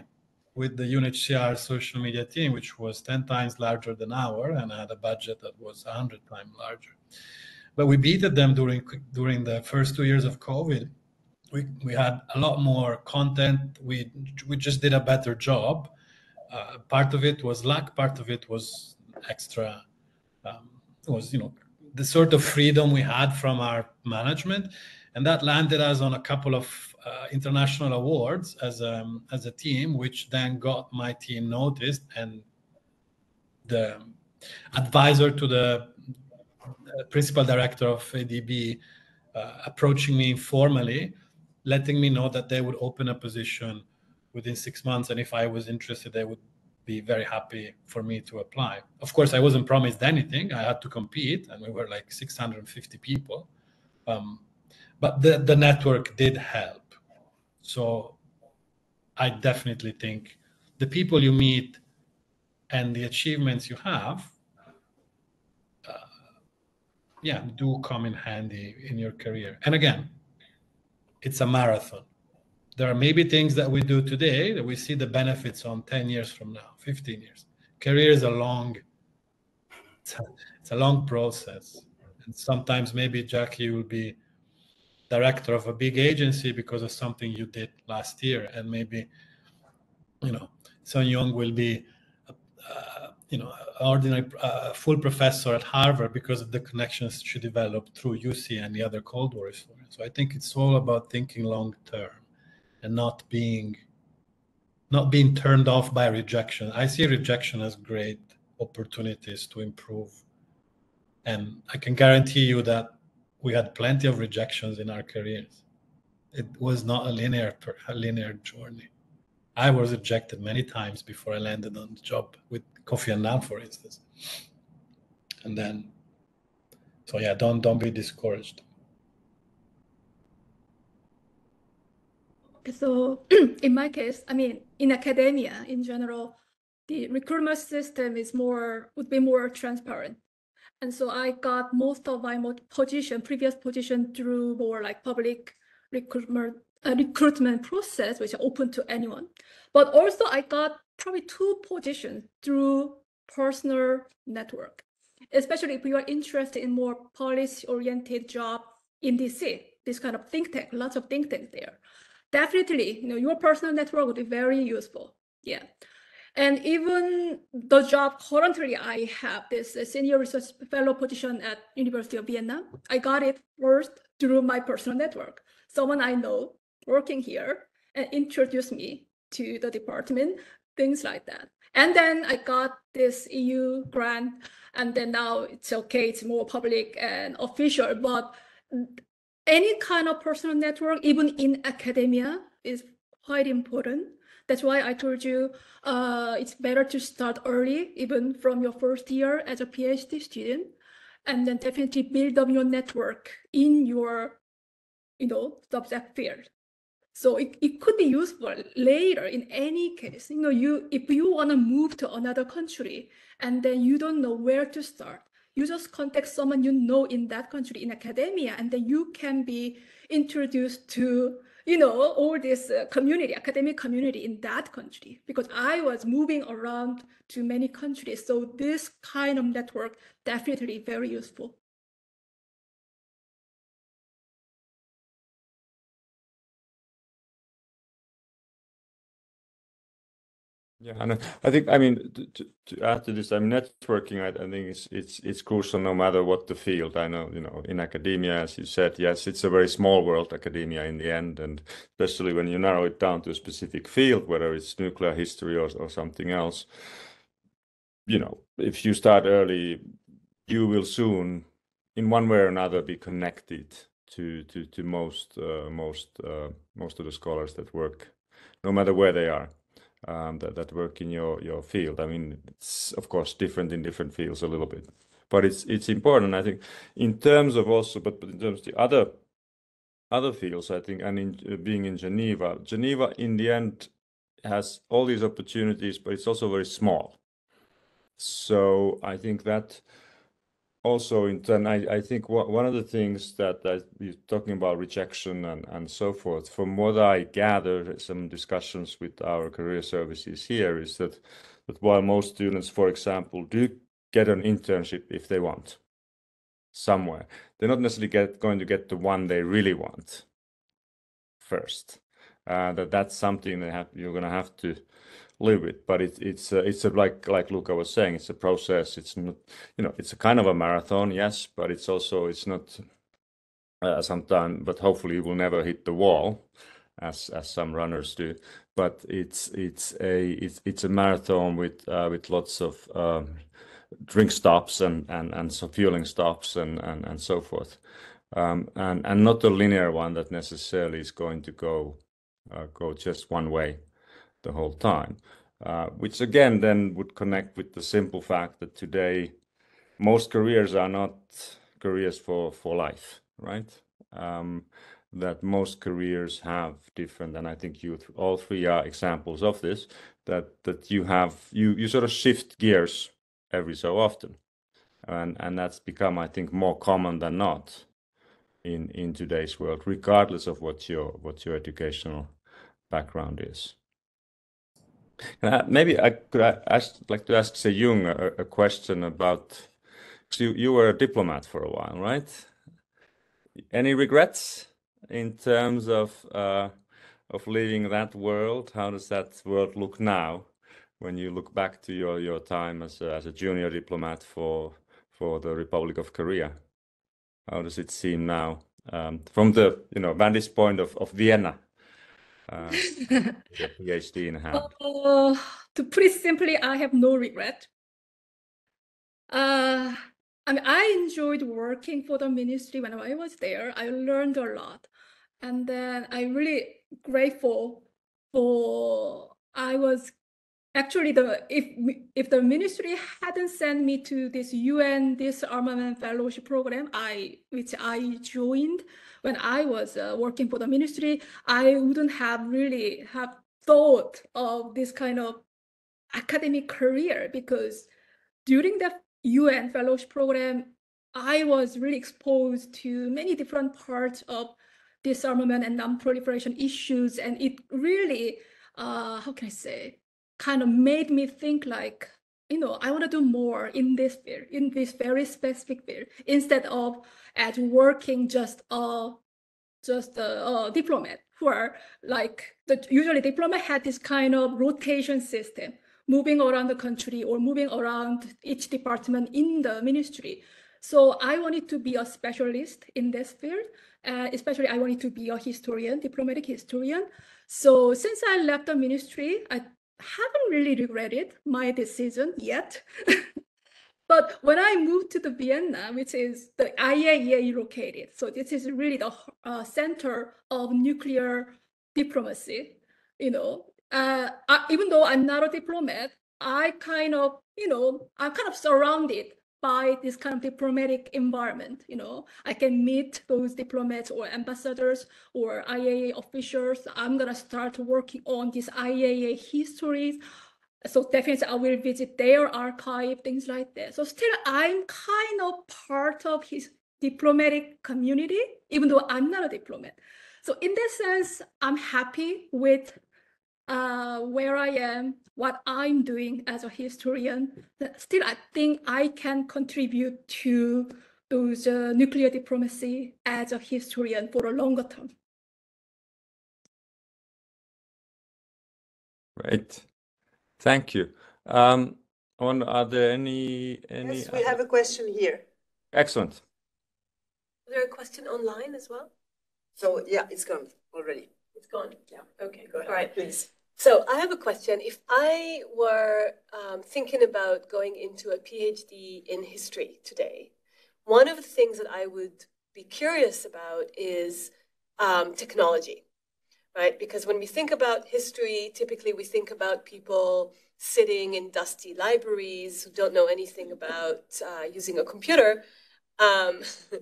with the UNHCR social media team, which was 10 times larger than our and had a budget that was 100 times larger. But we beat them during during the first two years of COVID. We, we had a lot more content. We we just did a better job. Uh, part of it was luck. Part of it was extra. Um, was you know the sort of freedom we had from our management, and that landed us on a couple of uh, international awards as a as a team, which then got my team noticed and the advisor to the principal director of ADB uh, approaching me informally, letting me know that they would open a position within six months, and if I was interested, they would be very happy for me to apply. Of course, I wasn't promised anything. I had to compete, and we were like 650 people. Um, but the, the network did help. So I definitely think the people you meet and the achievements you have uh, yeah do come in handy in your career. And again it's a marathon. There are maybe things that we do today that we see the benefits on 10 years from now 15 years. Career is a long it's a, it's a long process. And sometimes maybe jackie will be director of a big agency because of something you did last year and maybe you know Se Young will be uh, you know ordinary uh, full professor at Harvard because of the connections she developed through Jussi and the other Cold War historians. So I think it's all about thinking long term and not being not being turned off by rejection. I see rejection as great opportunities to improve. And I can guarantee you that we had plenty of rejections in our careers. It was not a linear a linear journey. I was rejected many times before I landed on the job with Kofi Annan, for instance. And then, so yeah, don't don't be discouraged. So in my case, I mean, in academia in general, the recruitment system is more would be more transparent. And so I got most of my position, previous position through more like public recruitment uh, recruitment process, which are open to anyone. But also I got probably two positions through personal network, especially if you are interested in more policy-oriented job in DC, this kind of think tank, lots of think tanks there. Definitely, you know, your personal network would be very useful. Yeah. And even the job currently I have this uh, senior research fellow position at University of Vienna. I got it first through my personal network. Someone I know working here and introduced me to the department, things like that. And then I got this EU grant, and then now it's okay, it's more public and official. But any kind of personal network, even in academia, is quite important. That's why I told you uh, it's better to start early, even from your first year as a PhD student, and then definitely build up your network in your, you know, subject field. So it, it could be useful later in any case. You know, you if you want to move to another country and then you don't know where to start, you just contact someone you know in that country in academia, and then you can be introduced to you know all this uh, community, academic community in that country. Because I was moving around to many countries, so this kind of network definitely very useful. Yeah, and I think I mean to, to, add to this, I mean networking. I, I, think it's it's it's crucial no matter what the field. I know you know in academia, as you said, yes, it's a very small world academia in the end, and especially when you narrow it down to a specific field, whether it's nuclear history or or something else. You know, if you start early, you will soon, in one way or another, be connected to to to most uh, most uh, most of the scholars that work, no matter where they are um, that, that work in your, your field. I mean, it's of course different in different fields a little bit, but it's it's important. I think in terms of also, but, but in terms of the other other fields, I think, and in uh, being in Geneva, Geneva in the end has all these opportunities, but it's also very small. So I think that also in turn, I, I think one of the things that I, you're talking about rejection and, and so forth, from what I gather, some discussions with our career services here is that, that while most students, for example, do get an internship if they want somewhere, they're not necessarily get, going to get the one they really want first. Uh, that that's something that have, you're going to have to live with. But it, it's uh, it's a, like like Luca was saying, it's a process. It's not you know it's a kind of a marathon, yes, but it's also it's not uh, sometimes. But hopefully, you will never hit the wall, as as some runners do. But it's it's a it's it's a marathon with uh, with lots of um, drink stops and and and so fueling stops and and and so forth. Um, and and not a linear one that necessarily is going to go uh, go just one way the whole time. Uh, which again then would connect with the simple fact that today most careers are not careers for for life, right? Um, that most careers have different, and I think you all three are examples of this. That that you have you you sort of shift gears every so often, and and that's become I think more common than not in in today's world, regardless of what your what your educational background is. Uh, maybe I could ask, like to ask Se Young a, a question about. You you were a diplomat for a while, right? Any regrets in terms of uh, of leaving that world? How does that world look now, when you look back to your your time as a, as a junior diplomat for for the Republic of Korea? How does it seem now um, from the you know vantage point of of Vienna? Uh, PhD in hand? Uh, to put it simply, I have no regret. Uh, I mean, I enjoyed working for the ministry when I was there. I learned a lot, and then I'm really grateful for I was actually the if if the ministry hadn't sent me to this UN disarmament fellowship program, I which I joined when I was uh, working for the ministry, I wouldn't have really have thought of this kind of academic career because during the UN fellowship program, I was really exposed to many different parts of disarmament and non-proliferation issues, and it really, uh, how can I say, kind of made me think like, you know, I want to do more in this field, in this very specific field, instead of at working just a just a, a diplomat who are like the usually diplomat had this kind of rotation system, moving around the country or moving around each department in the ministry. So I wanted to be a specialist in this field. Uh, especially I wanted to be a historian, diplomatic historian. So since I left the ministry, I haven't really regretted my decision yet. but when I moved to the Vienna, which is the IAEA located, so this is really the uh, center of nuclear diplomacy, you know, uh, I, even though I'm not a diplomat, I kind of, you know, I'm kind of surrounded by this kind of diplomatic environment. You know, I can meet those diplomats or ambassadors or IAEA officials. I'm gonna start working on this IAEA histories. So definitely I will visit their archive, things like that. So still I'm kind of part of his diplomatic community, even though I'm not a diplomat. So in that sense, I'm happy with uh, where I am, what I'm doing as a historian, still I think I can contribute to those uh, nuclear diplomacy as a historian for a longer term. Right. Thank you. Um, I are there any any? Yes, we have a question here. Excellent. Is there a question online as well? So yeah, it's gone already. It's gone. Yeah. Okay. Go ahead, All right. please. So I have a question. If I were um, thinking about going into a PhD in history today, one of the things that I would be curious about is um, technology, right? Because when we think about history, typically we think about people sitting in dusty libraries who don't know anything about uh, using a computer. Um,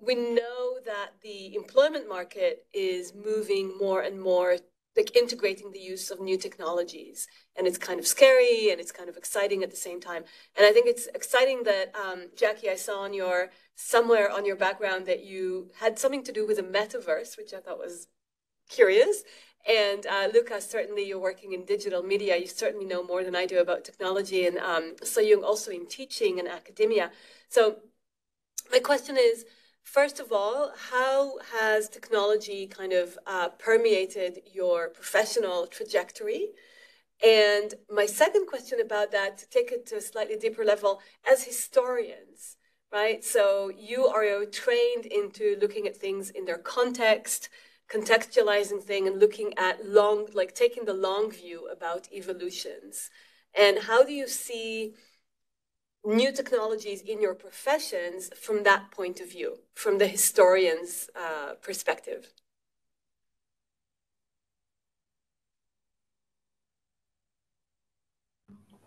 we know that the employment market is moving more and more like integrating the use of new technologies. And it's kind of scary and it's kind of exciting at the same time. And i think it's exciting that um, jackie i saw on your somewhere on your background that you had something to do with a metaverse which i thought was curious. And uh, lucas certainly you're working in digital media. You certainly know more than i do about technology and um, so you're also in teaching and academia. So my question is First of all, how has technology kind of uh, permeated your professional trajectory? And my second question about that, to take it to a slightly deeper level, as historians, right? So you are trained into looking at things in their context, contextualizing thing and looking at long, like taking the long view about evolutions. And how do you see new technologies in your professions from that point of view, from the historian's uh, perspective?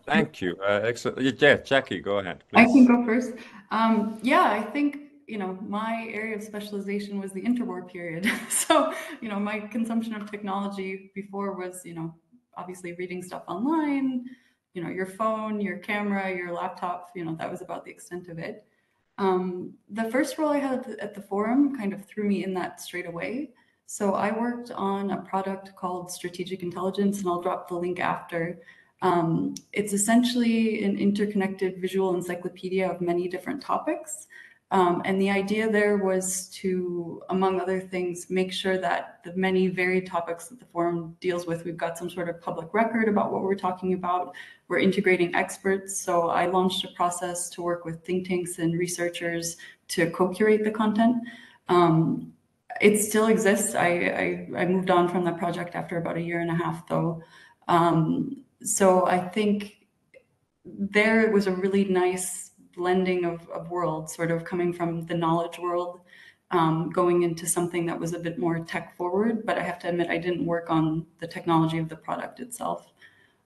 Thank you. Uh, excellent. Yeah, Jackie, go ahead. Please. I can go first. Um, yeah, I think you know my area of specialization was the interwar period. so you know my consumption of technology before was you know obviously reading stuff online, you know, your phone, your camera, your laptop, you know, that was about the extent of it. Um, the first role I had at the forum kind of threw me in that straight away. So I worked on a product called Strategic Intelligence, and I'll drop the link after. Um, it's essentially an interconnected visual encyclopedia of many different topics. Um, and the idea there was to, among other things, make sure that the many varied topics that the forum deals with, we've got some sort of public record about what we're talking about. We're integrating experts. So I launched a process to work with think tanks and researchers to co-curate the content. Um, it still exists. I, I, I, moved on from that project after about a year and a half, though. Um, so I think there it was a really nice blending of, of worlds, sort of coming from the knowledge world, um, going into something that was a bit more tech forward. But I have to admit, I didn't work on the technology of the product itself.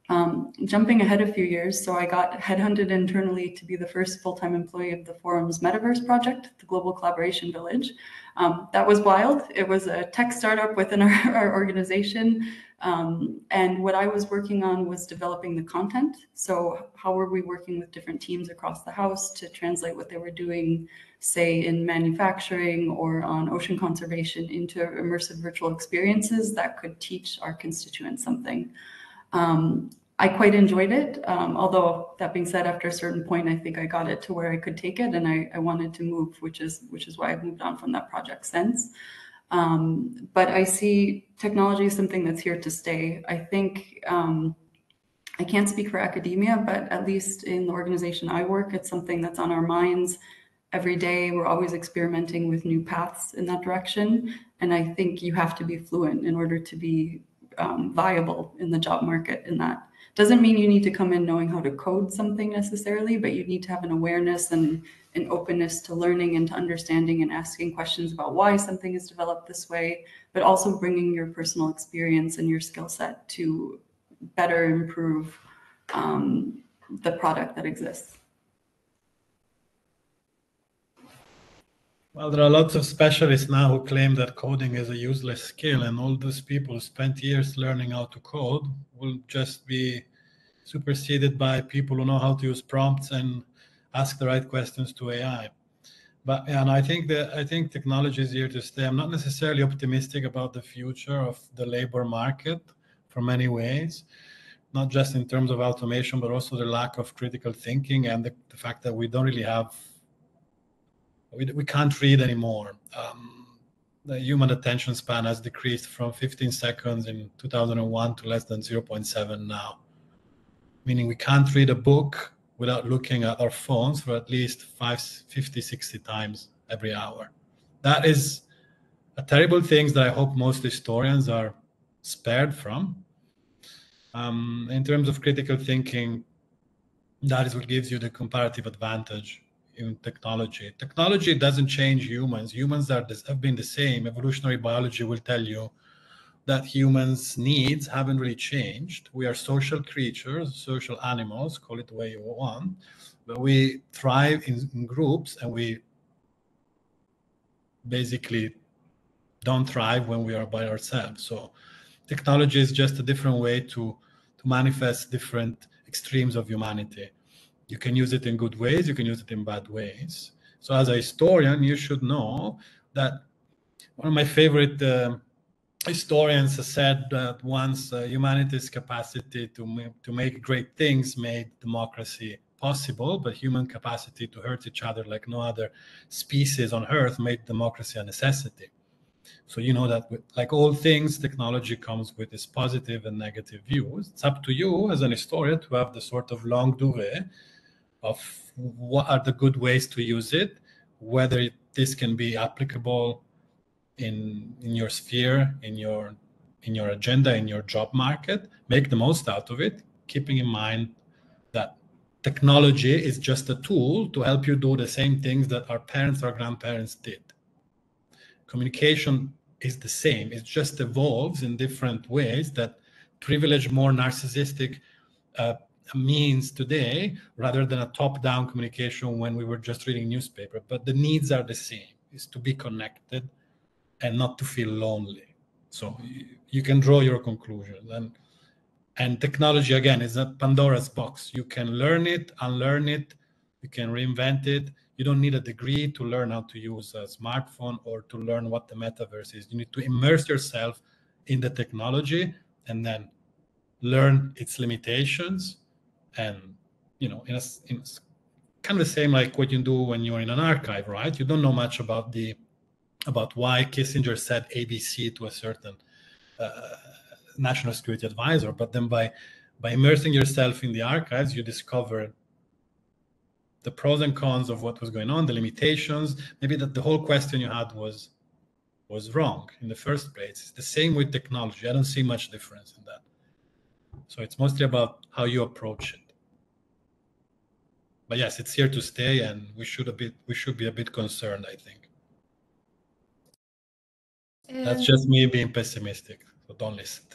Um, jumping ahead a few years, so I got headhunted internally to be the first full-time employee of the forum's metaverse project, the Global Collaboration Village. Um, that was wild. It was a tech startup within our, our organization. Um, and what I was working on was developing the content. So how were we working with different teams across the house to translate what they were doing, say in manufacturing or on ocean conservation into immersive virtual experiences that could teach our constituents something. Um, I quite enjoyed it. Um, although that being said, after a certain point, I think I got it to where I could take it and I, I wanted to move, which is which is why I've moved on from that project since. Um, but I see technology as something that's here to stay. I think um, I can't speak for academia, but at least in the organization I work, it's something that's on our minds every day. We're always experimenting with new paths in that direction. And I think you have to be fluent in order to be um, viable in the job market in that. Doesn't mean you need to come in knowing how to code something necessarily, but you need to have an awareness and an openness to learning and to understanding and asking questions about why something is developed this way, but also bringing your personal experience and your skill set to better improve um, the product that exists. Well, there are lots of specialists now who claim that coding is a useless skill, and all those people who spent years learning how to code will just be superseded by people who know how to use prompts and ask the right questions to AI. But and I think that I think technology is here to stay. I'm not necessarily optimistic about the future of the labor market for many ways, not just in terms of automation, but also the lack of critical thinking and the, the fact that we don't really have we, we can't read anymore. Um, the human attention span has decreased from 15 seconds in 2001 to less than 0.7 now. Meaning we can't read a book without looking at our phones for at least five, 50, 60 times every hour. That is a terrible thing that I hope most historians are spared from. Um, in terms of critical thinking, that is what gives you the comparative advantage in technology. Technology doesn't change humans. Humans are have been the same. Evolutionary biology will tell you that humans' needs haven't really changed. We are social creatures, social animals, call it the way you want, but we thrive in, in groups and we basically don't thrive when we are by ourselves. So technology is just a different way to to manifest different extremes of humanity. You can use it in good ways, you can use it in bad ways. So, as a historian, you should know that one of my favorite uh, historians said that once uh, humanity's capacity to, to make great things made democracy possible, but human capacity to hurt each other like no other species on earth made democracy a necessity. So you know that with, like all things, technology comes with its positive and negative views. It's up to you as an historian to have the sort of longue durée of what are the good ways to use it, whether it, this can be applicable in in your sphere, in your in your agenda, in your job market. Make the most out of it, keeping in mind that technology is just a tool to help you do the same things that our parents or grandparents did. Communication is the same. It just evolves in different ways that privilege more narcissistic uh, means today rather than a top-down communication when we were just reading newspaper. But the needs are the same: is to be connected and not to feel lonely. So you can draw your conclusions. And and technology again is a Pandora's box. You can learn it, unlearn it, you can reinvent it. You don't need a degree to learn how to use a smartphone or to learn what the metaverse is. You need to immerse yourself in the technology and then learn its limitations and you know in a, in a, kind of the same like what you do when you're in an archive right you don't know much about the about why kissinger said abc to a certain uh, national security advisor but then by by immersing yourself in the archives you discover the pros and cons of what was going on the limitations maybe that the whole question you had was was wrong in the first place it's the same with technology i don't see much difference in that so it's mostly about how you approach it. But yes, it's here to stay, and we should a bit we should be a bit concerned. I think that's just me being pessimistic. So don't listen.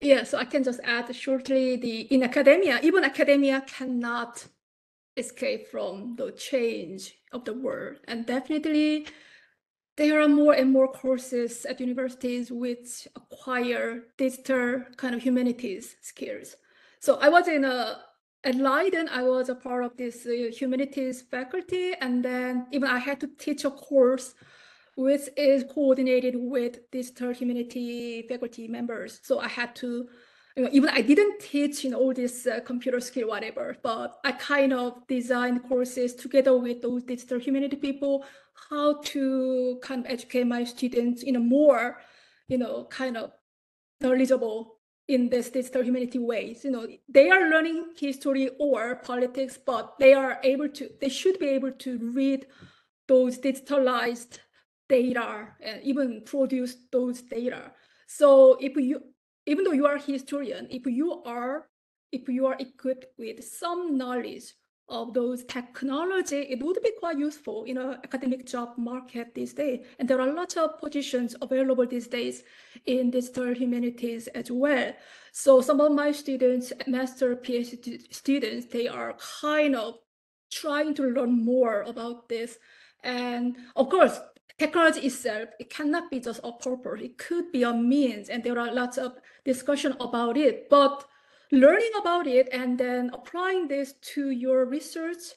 yeah, so I can just add shortly the in academia, even academia cannot escape from the change of the world. And definitely there are more and more courses at universities which acquire digital kind of humanities skills. So I was in a at Leiden, I was a part of this uh, humanities faculty, and then even I had to teach a course which is coordinated with these digital humanity faculty members. So I had to, you know, even I didn't teach in all this uh, computer skill, whatever, but I kind of designed courses together with those digital humanity people, how to kind of educate my students in a more, you know, kind of knowledgeable in this digital humanity ways. You know, they are learning history or politics, but they are able to, they should be able to read those digitalized data and even produce those data. So if you, even though you are a historian, if you are, if you are equipped with some knowledge of those technology, it would be quite useful in an academic job market these days. And there are lots of positions available these days in digital humanities as well. So some of my students, master PhD students, they are kind of trying to learn more about this. And of course, technology itself, it cannot be just a purpose. It could be a means, and there are lots of discussion about it. But learning about it and then applying this to your research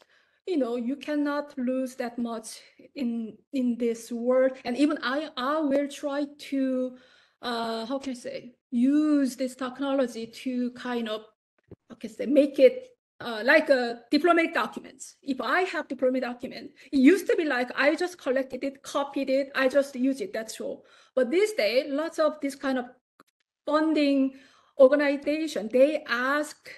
you know you cannot lose that much in in this world and even i i will try to uh how can i say use this technology to kind of I say make it uh, like a diplomatic documents. If I have diplomatic document, it used to be like I just collected it, copied it, I just use it. That's all. But these days, lots of this kind of funding organization, they ask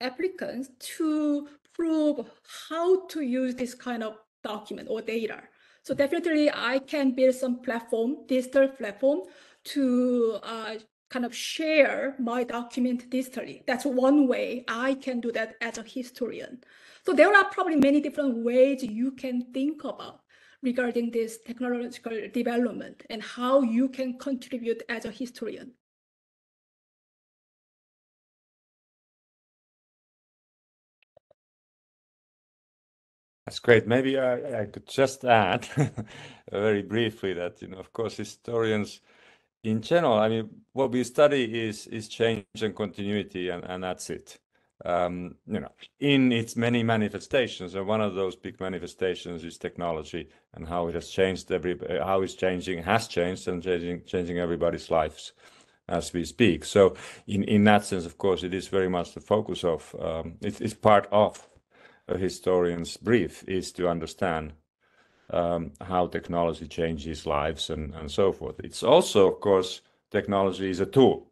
applicants to prove how to use this kind of document or data. So definitely I can build some platform, digital platform to uh, kind of share my document digitally. That's one way I can do that as a historian. So there are probably many different ways you can think about regarding this technological development and how you can contribute as a historian. That's great. Maybe I, I could just add very briefly that, you know, of course, historians in general, I mean, what we study is is change and continuity, and, and that's it. Um, you know, in its many manifestations, and one of those big manifestations is technology and how it has changed every, how it's changing, has changed, and changing changing everybody's lives as we speak. So, in in that sense, of course, it is very much the focus of um, it is part of a historian's brief is to understand um, how technology changes lives and, and so forth. It's also, of course, technology is a tool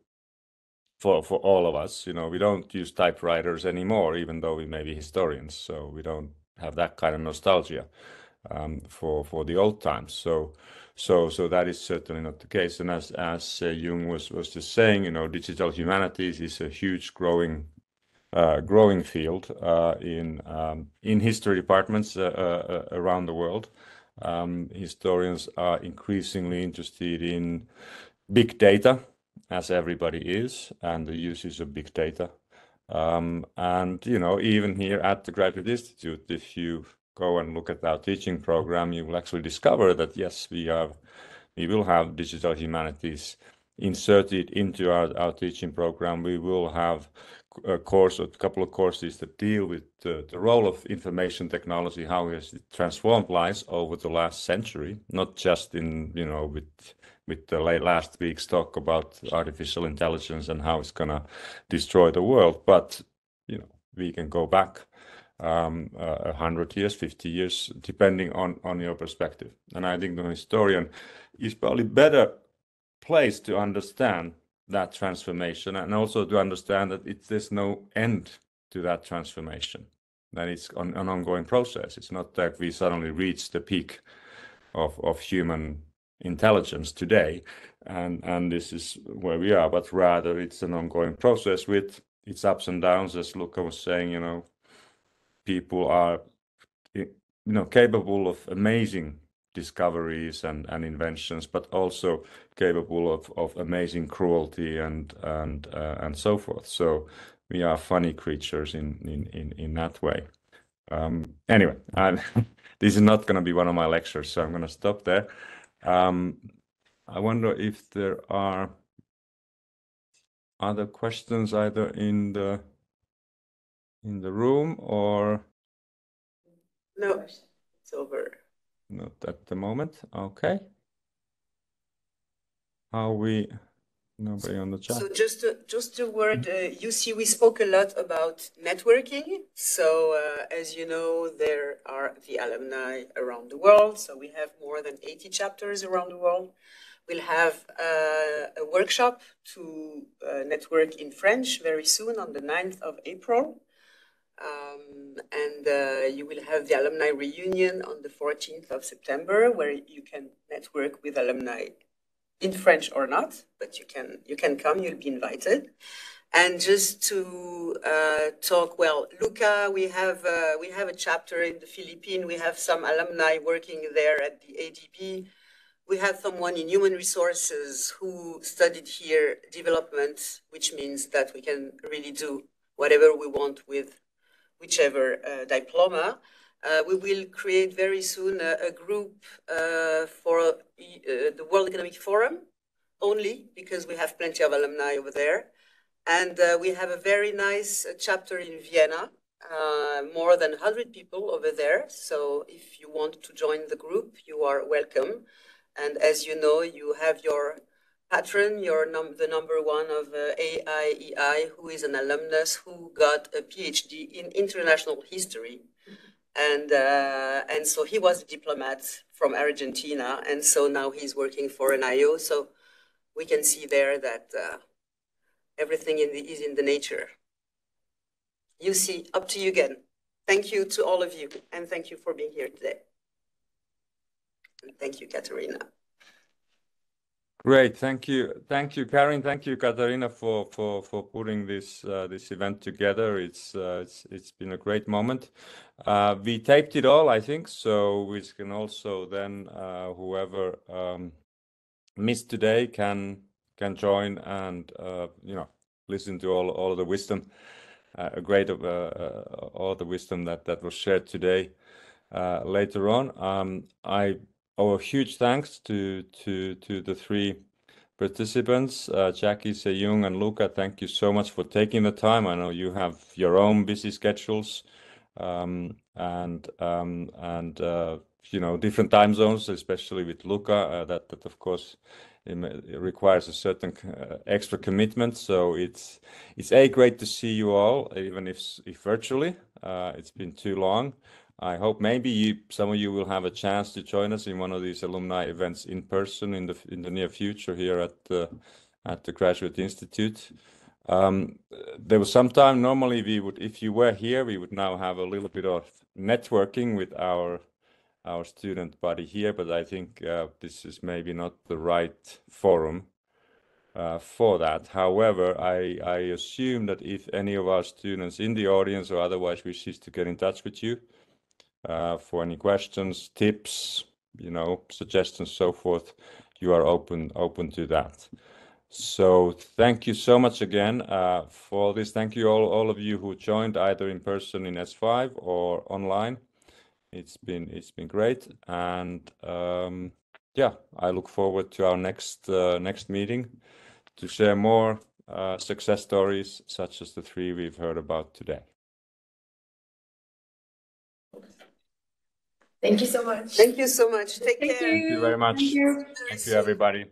for, for all of us. You know, we don't use typewriters anymore, even though we may be historians. So we don't have that kind of nostalgia um, for for the old times. So so so that is certainly not the case. And as as uh, Jang was was just saying, you know, digital humanities is a huge growing uh, growing field uh, in um, in history departments uh, around the world. Um, historians are increasingly interested in big data, as everybody is, and the uses of big data. Um, and you know, even here at the Graduate Institute, if you go and look at our teaching program, you will actually discover that yes, we have, we will have digital humanities inserted into our, our teaching program. We will have a course, or a couple of courses that deal with the, the role of information technology, how it has transformed lives over the last century, not just in, you know, with with the late last week's talk about artificial intelligence and how it's gonna destroy the world, but you know, we can go back um, a hundred years, fifty years, depending on on your perspective. And I think the historian is probably better placed to understand that transformation. And also to understand that it, there's no end to that transformation that it's an, an ongoing process. It's not that we suddenly reach the peak of, of human intelligence today and and this is where we are but rather it's an ongoing process with its ups and downs. As Luca was saying you know people are you know capable of amazing discoveries and, and inventions, but also capable of, of amazing cruelty and and uh, and so forth. So we are funny creatures in in in, in that way. Um, anyway, this is not going to be one of my lectures, so I'm going to stop there. Um, I wonder if there are other questions either in the in the room or no, it's over. Not at the moment. Okay. Are we? Nobody on the chat. So just a, just a word. Uh, you see, we spoke a lot about networking. So uh, as you know, there are the alumni around the world. So we have more than 80 chapters around the world. We'll have uh, a workshop to uh, network in French very soon on the 9th of April. Um, and uh, you will have the alumni reunion on the 14th of September, where you can network with alumni in French or not, but you can you can come. You'll be invited. And just to uh, talk, well, Luca, we have uh, we have a chapter in the Philippines. We have some alumni working there at the ADB. We have someone in human resources who studied here development, which means that we can really do whatever we want with whichever uh, diploma. Uh, we will create very soon a, a group uh, for the World Economic Forum only because we have plenty of alumni over there. And we have a very nice chapter in Vienna, more than 100 people over there. So if you want to join the group, you are welcome. And as you know, you have your patron, you're num- the number one of uh, AIEI, who is an alumnus who got a PhD in international history. And, uh, and so he was a diplomat from Argentina, and so now he's working for an IO. So we can see there that uh, everything in the, is in the nature. You see, up to you again. Thank you to all of you, and thank you for being here today. And thank you, Katerina. Great, thank you, thank you, Karin. Thank you, Katerina, for for for putting this uh, this event together. It's uh, it's it's been a great moment. Uh, we taped it all, I think, so we can also then uh, whoever um, missed today can can join and uh, you know listen to all all the wisdom, uh, a great of all the wisdom that that was shared today. later on, um, I our huge thanks to to to the three participants, uh, Jackie, Se Young, and Luca. Thank you so much for taking the time. I know you have your own busy schedules, um, and um, and uh, you know different time zones, especially with Luca. Uh, that that of course it requires a certain uh, extra commitment. So it's it's a great to see you all, even if if virtually. Uh, it's been too long. I hope maybe you, some of you will have a chance to join us in one of these alumni events in person in the in the near future here at the at the Graduate Institute. Um, there was some time normally we would, if you were here, we would now have a little bit of networking with our our student body here, but I think uh, this is maybe not the right forum uh, for that. However, I, I assume that if any of our students in the audience or otherwise wishes to get in touch with you, for any questions, tips, you know, suggestions, so forth, you are open open to that. So thank you so much again uh, for this. Thank you all, all of you who joined either in person in S5 or online. It's been it's been great, and um, yeah, I look forward to our next uh, next meeting to share more uh, success stories such as the three we've heard about today. Thank you so much. Thank you so much. Take Thank care. you. Thank you very much. Thank you. Thank you, everybody.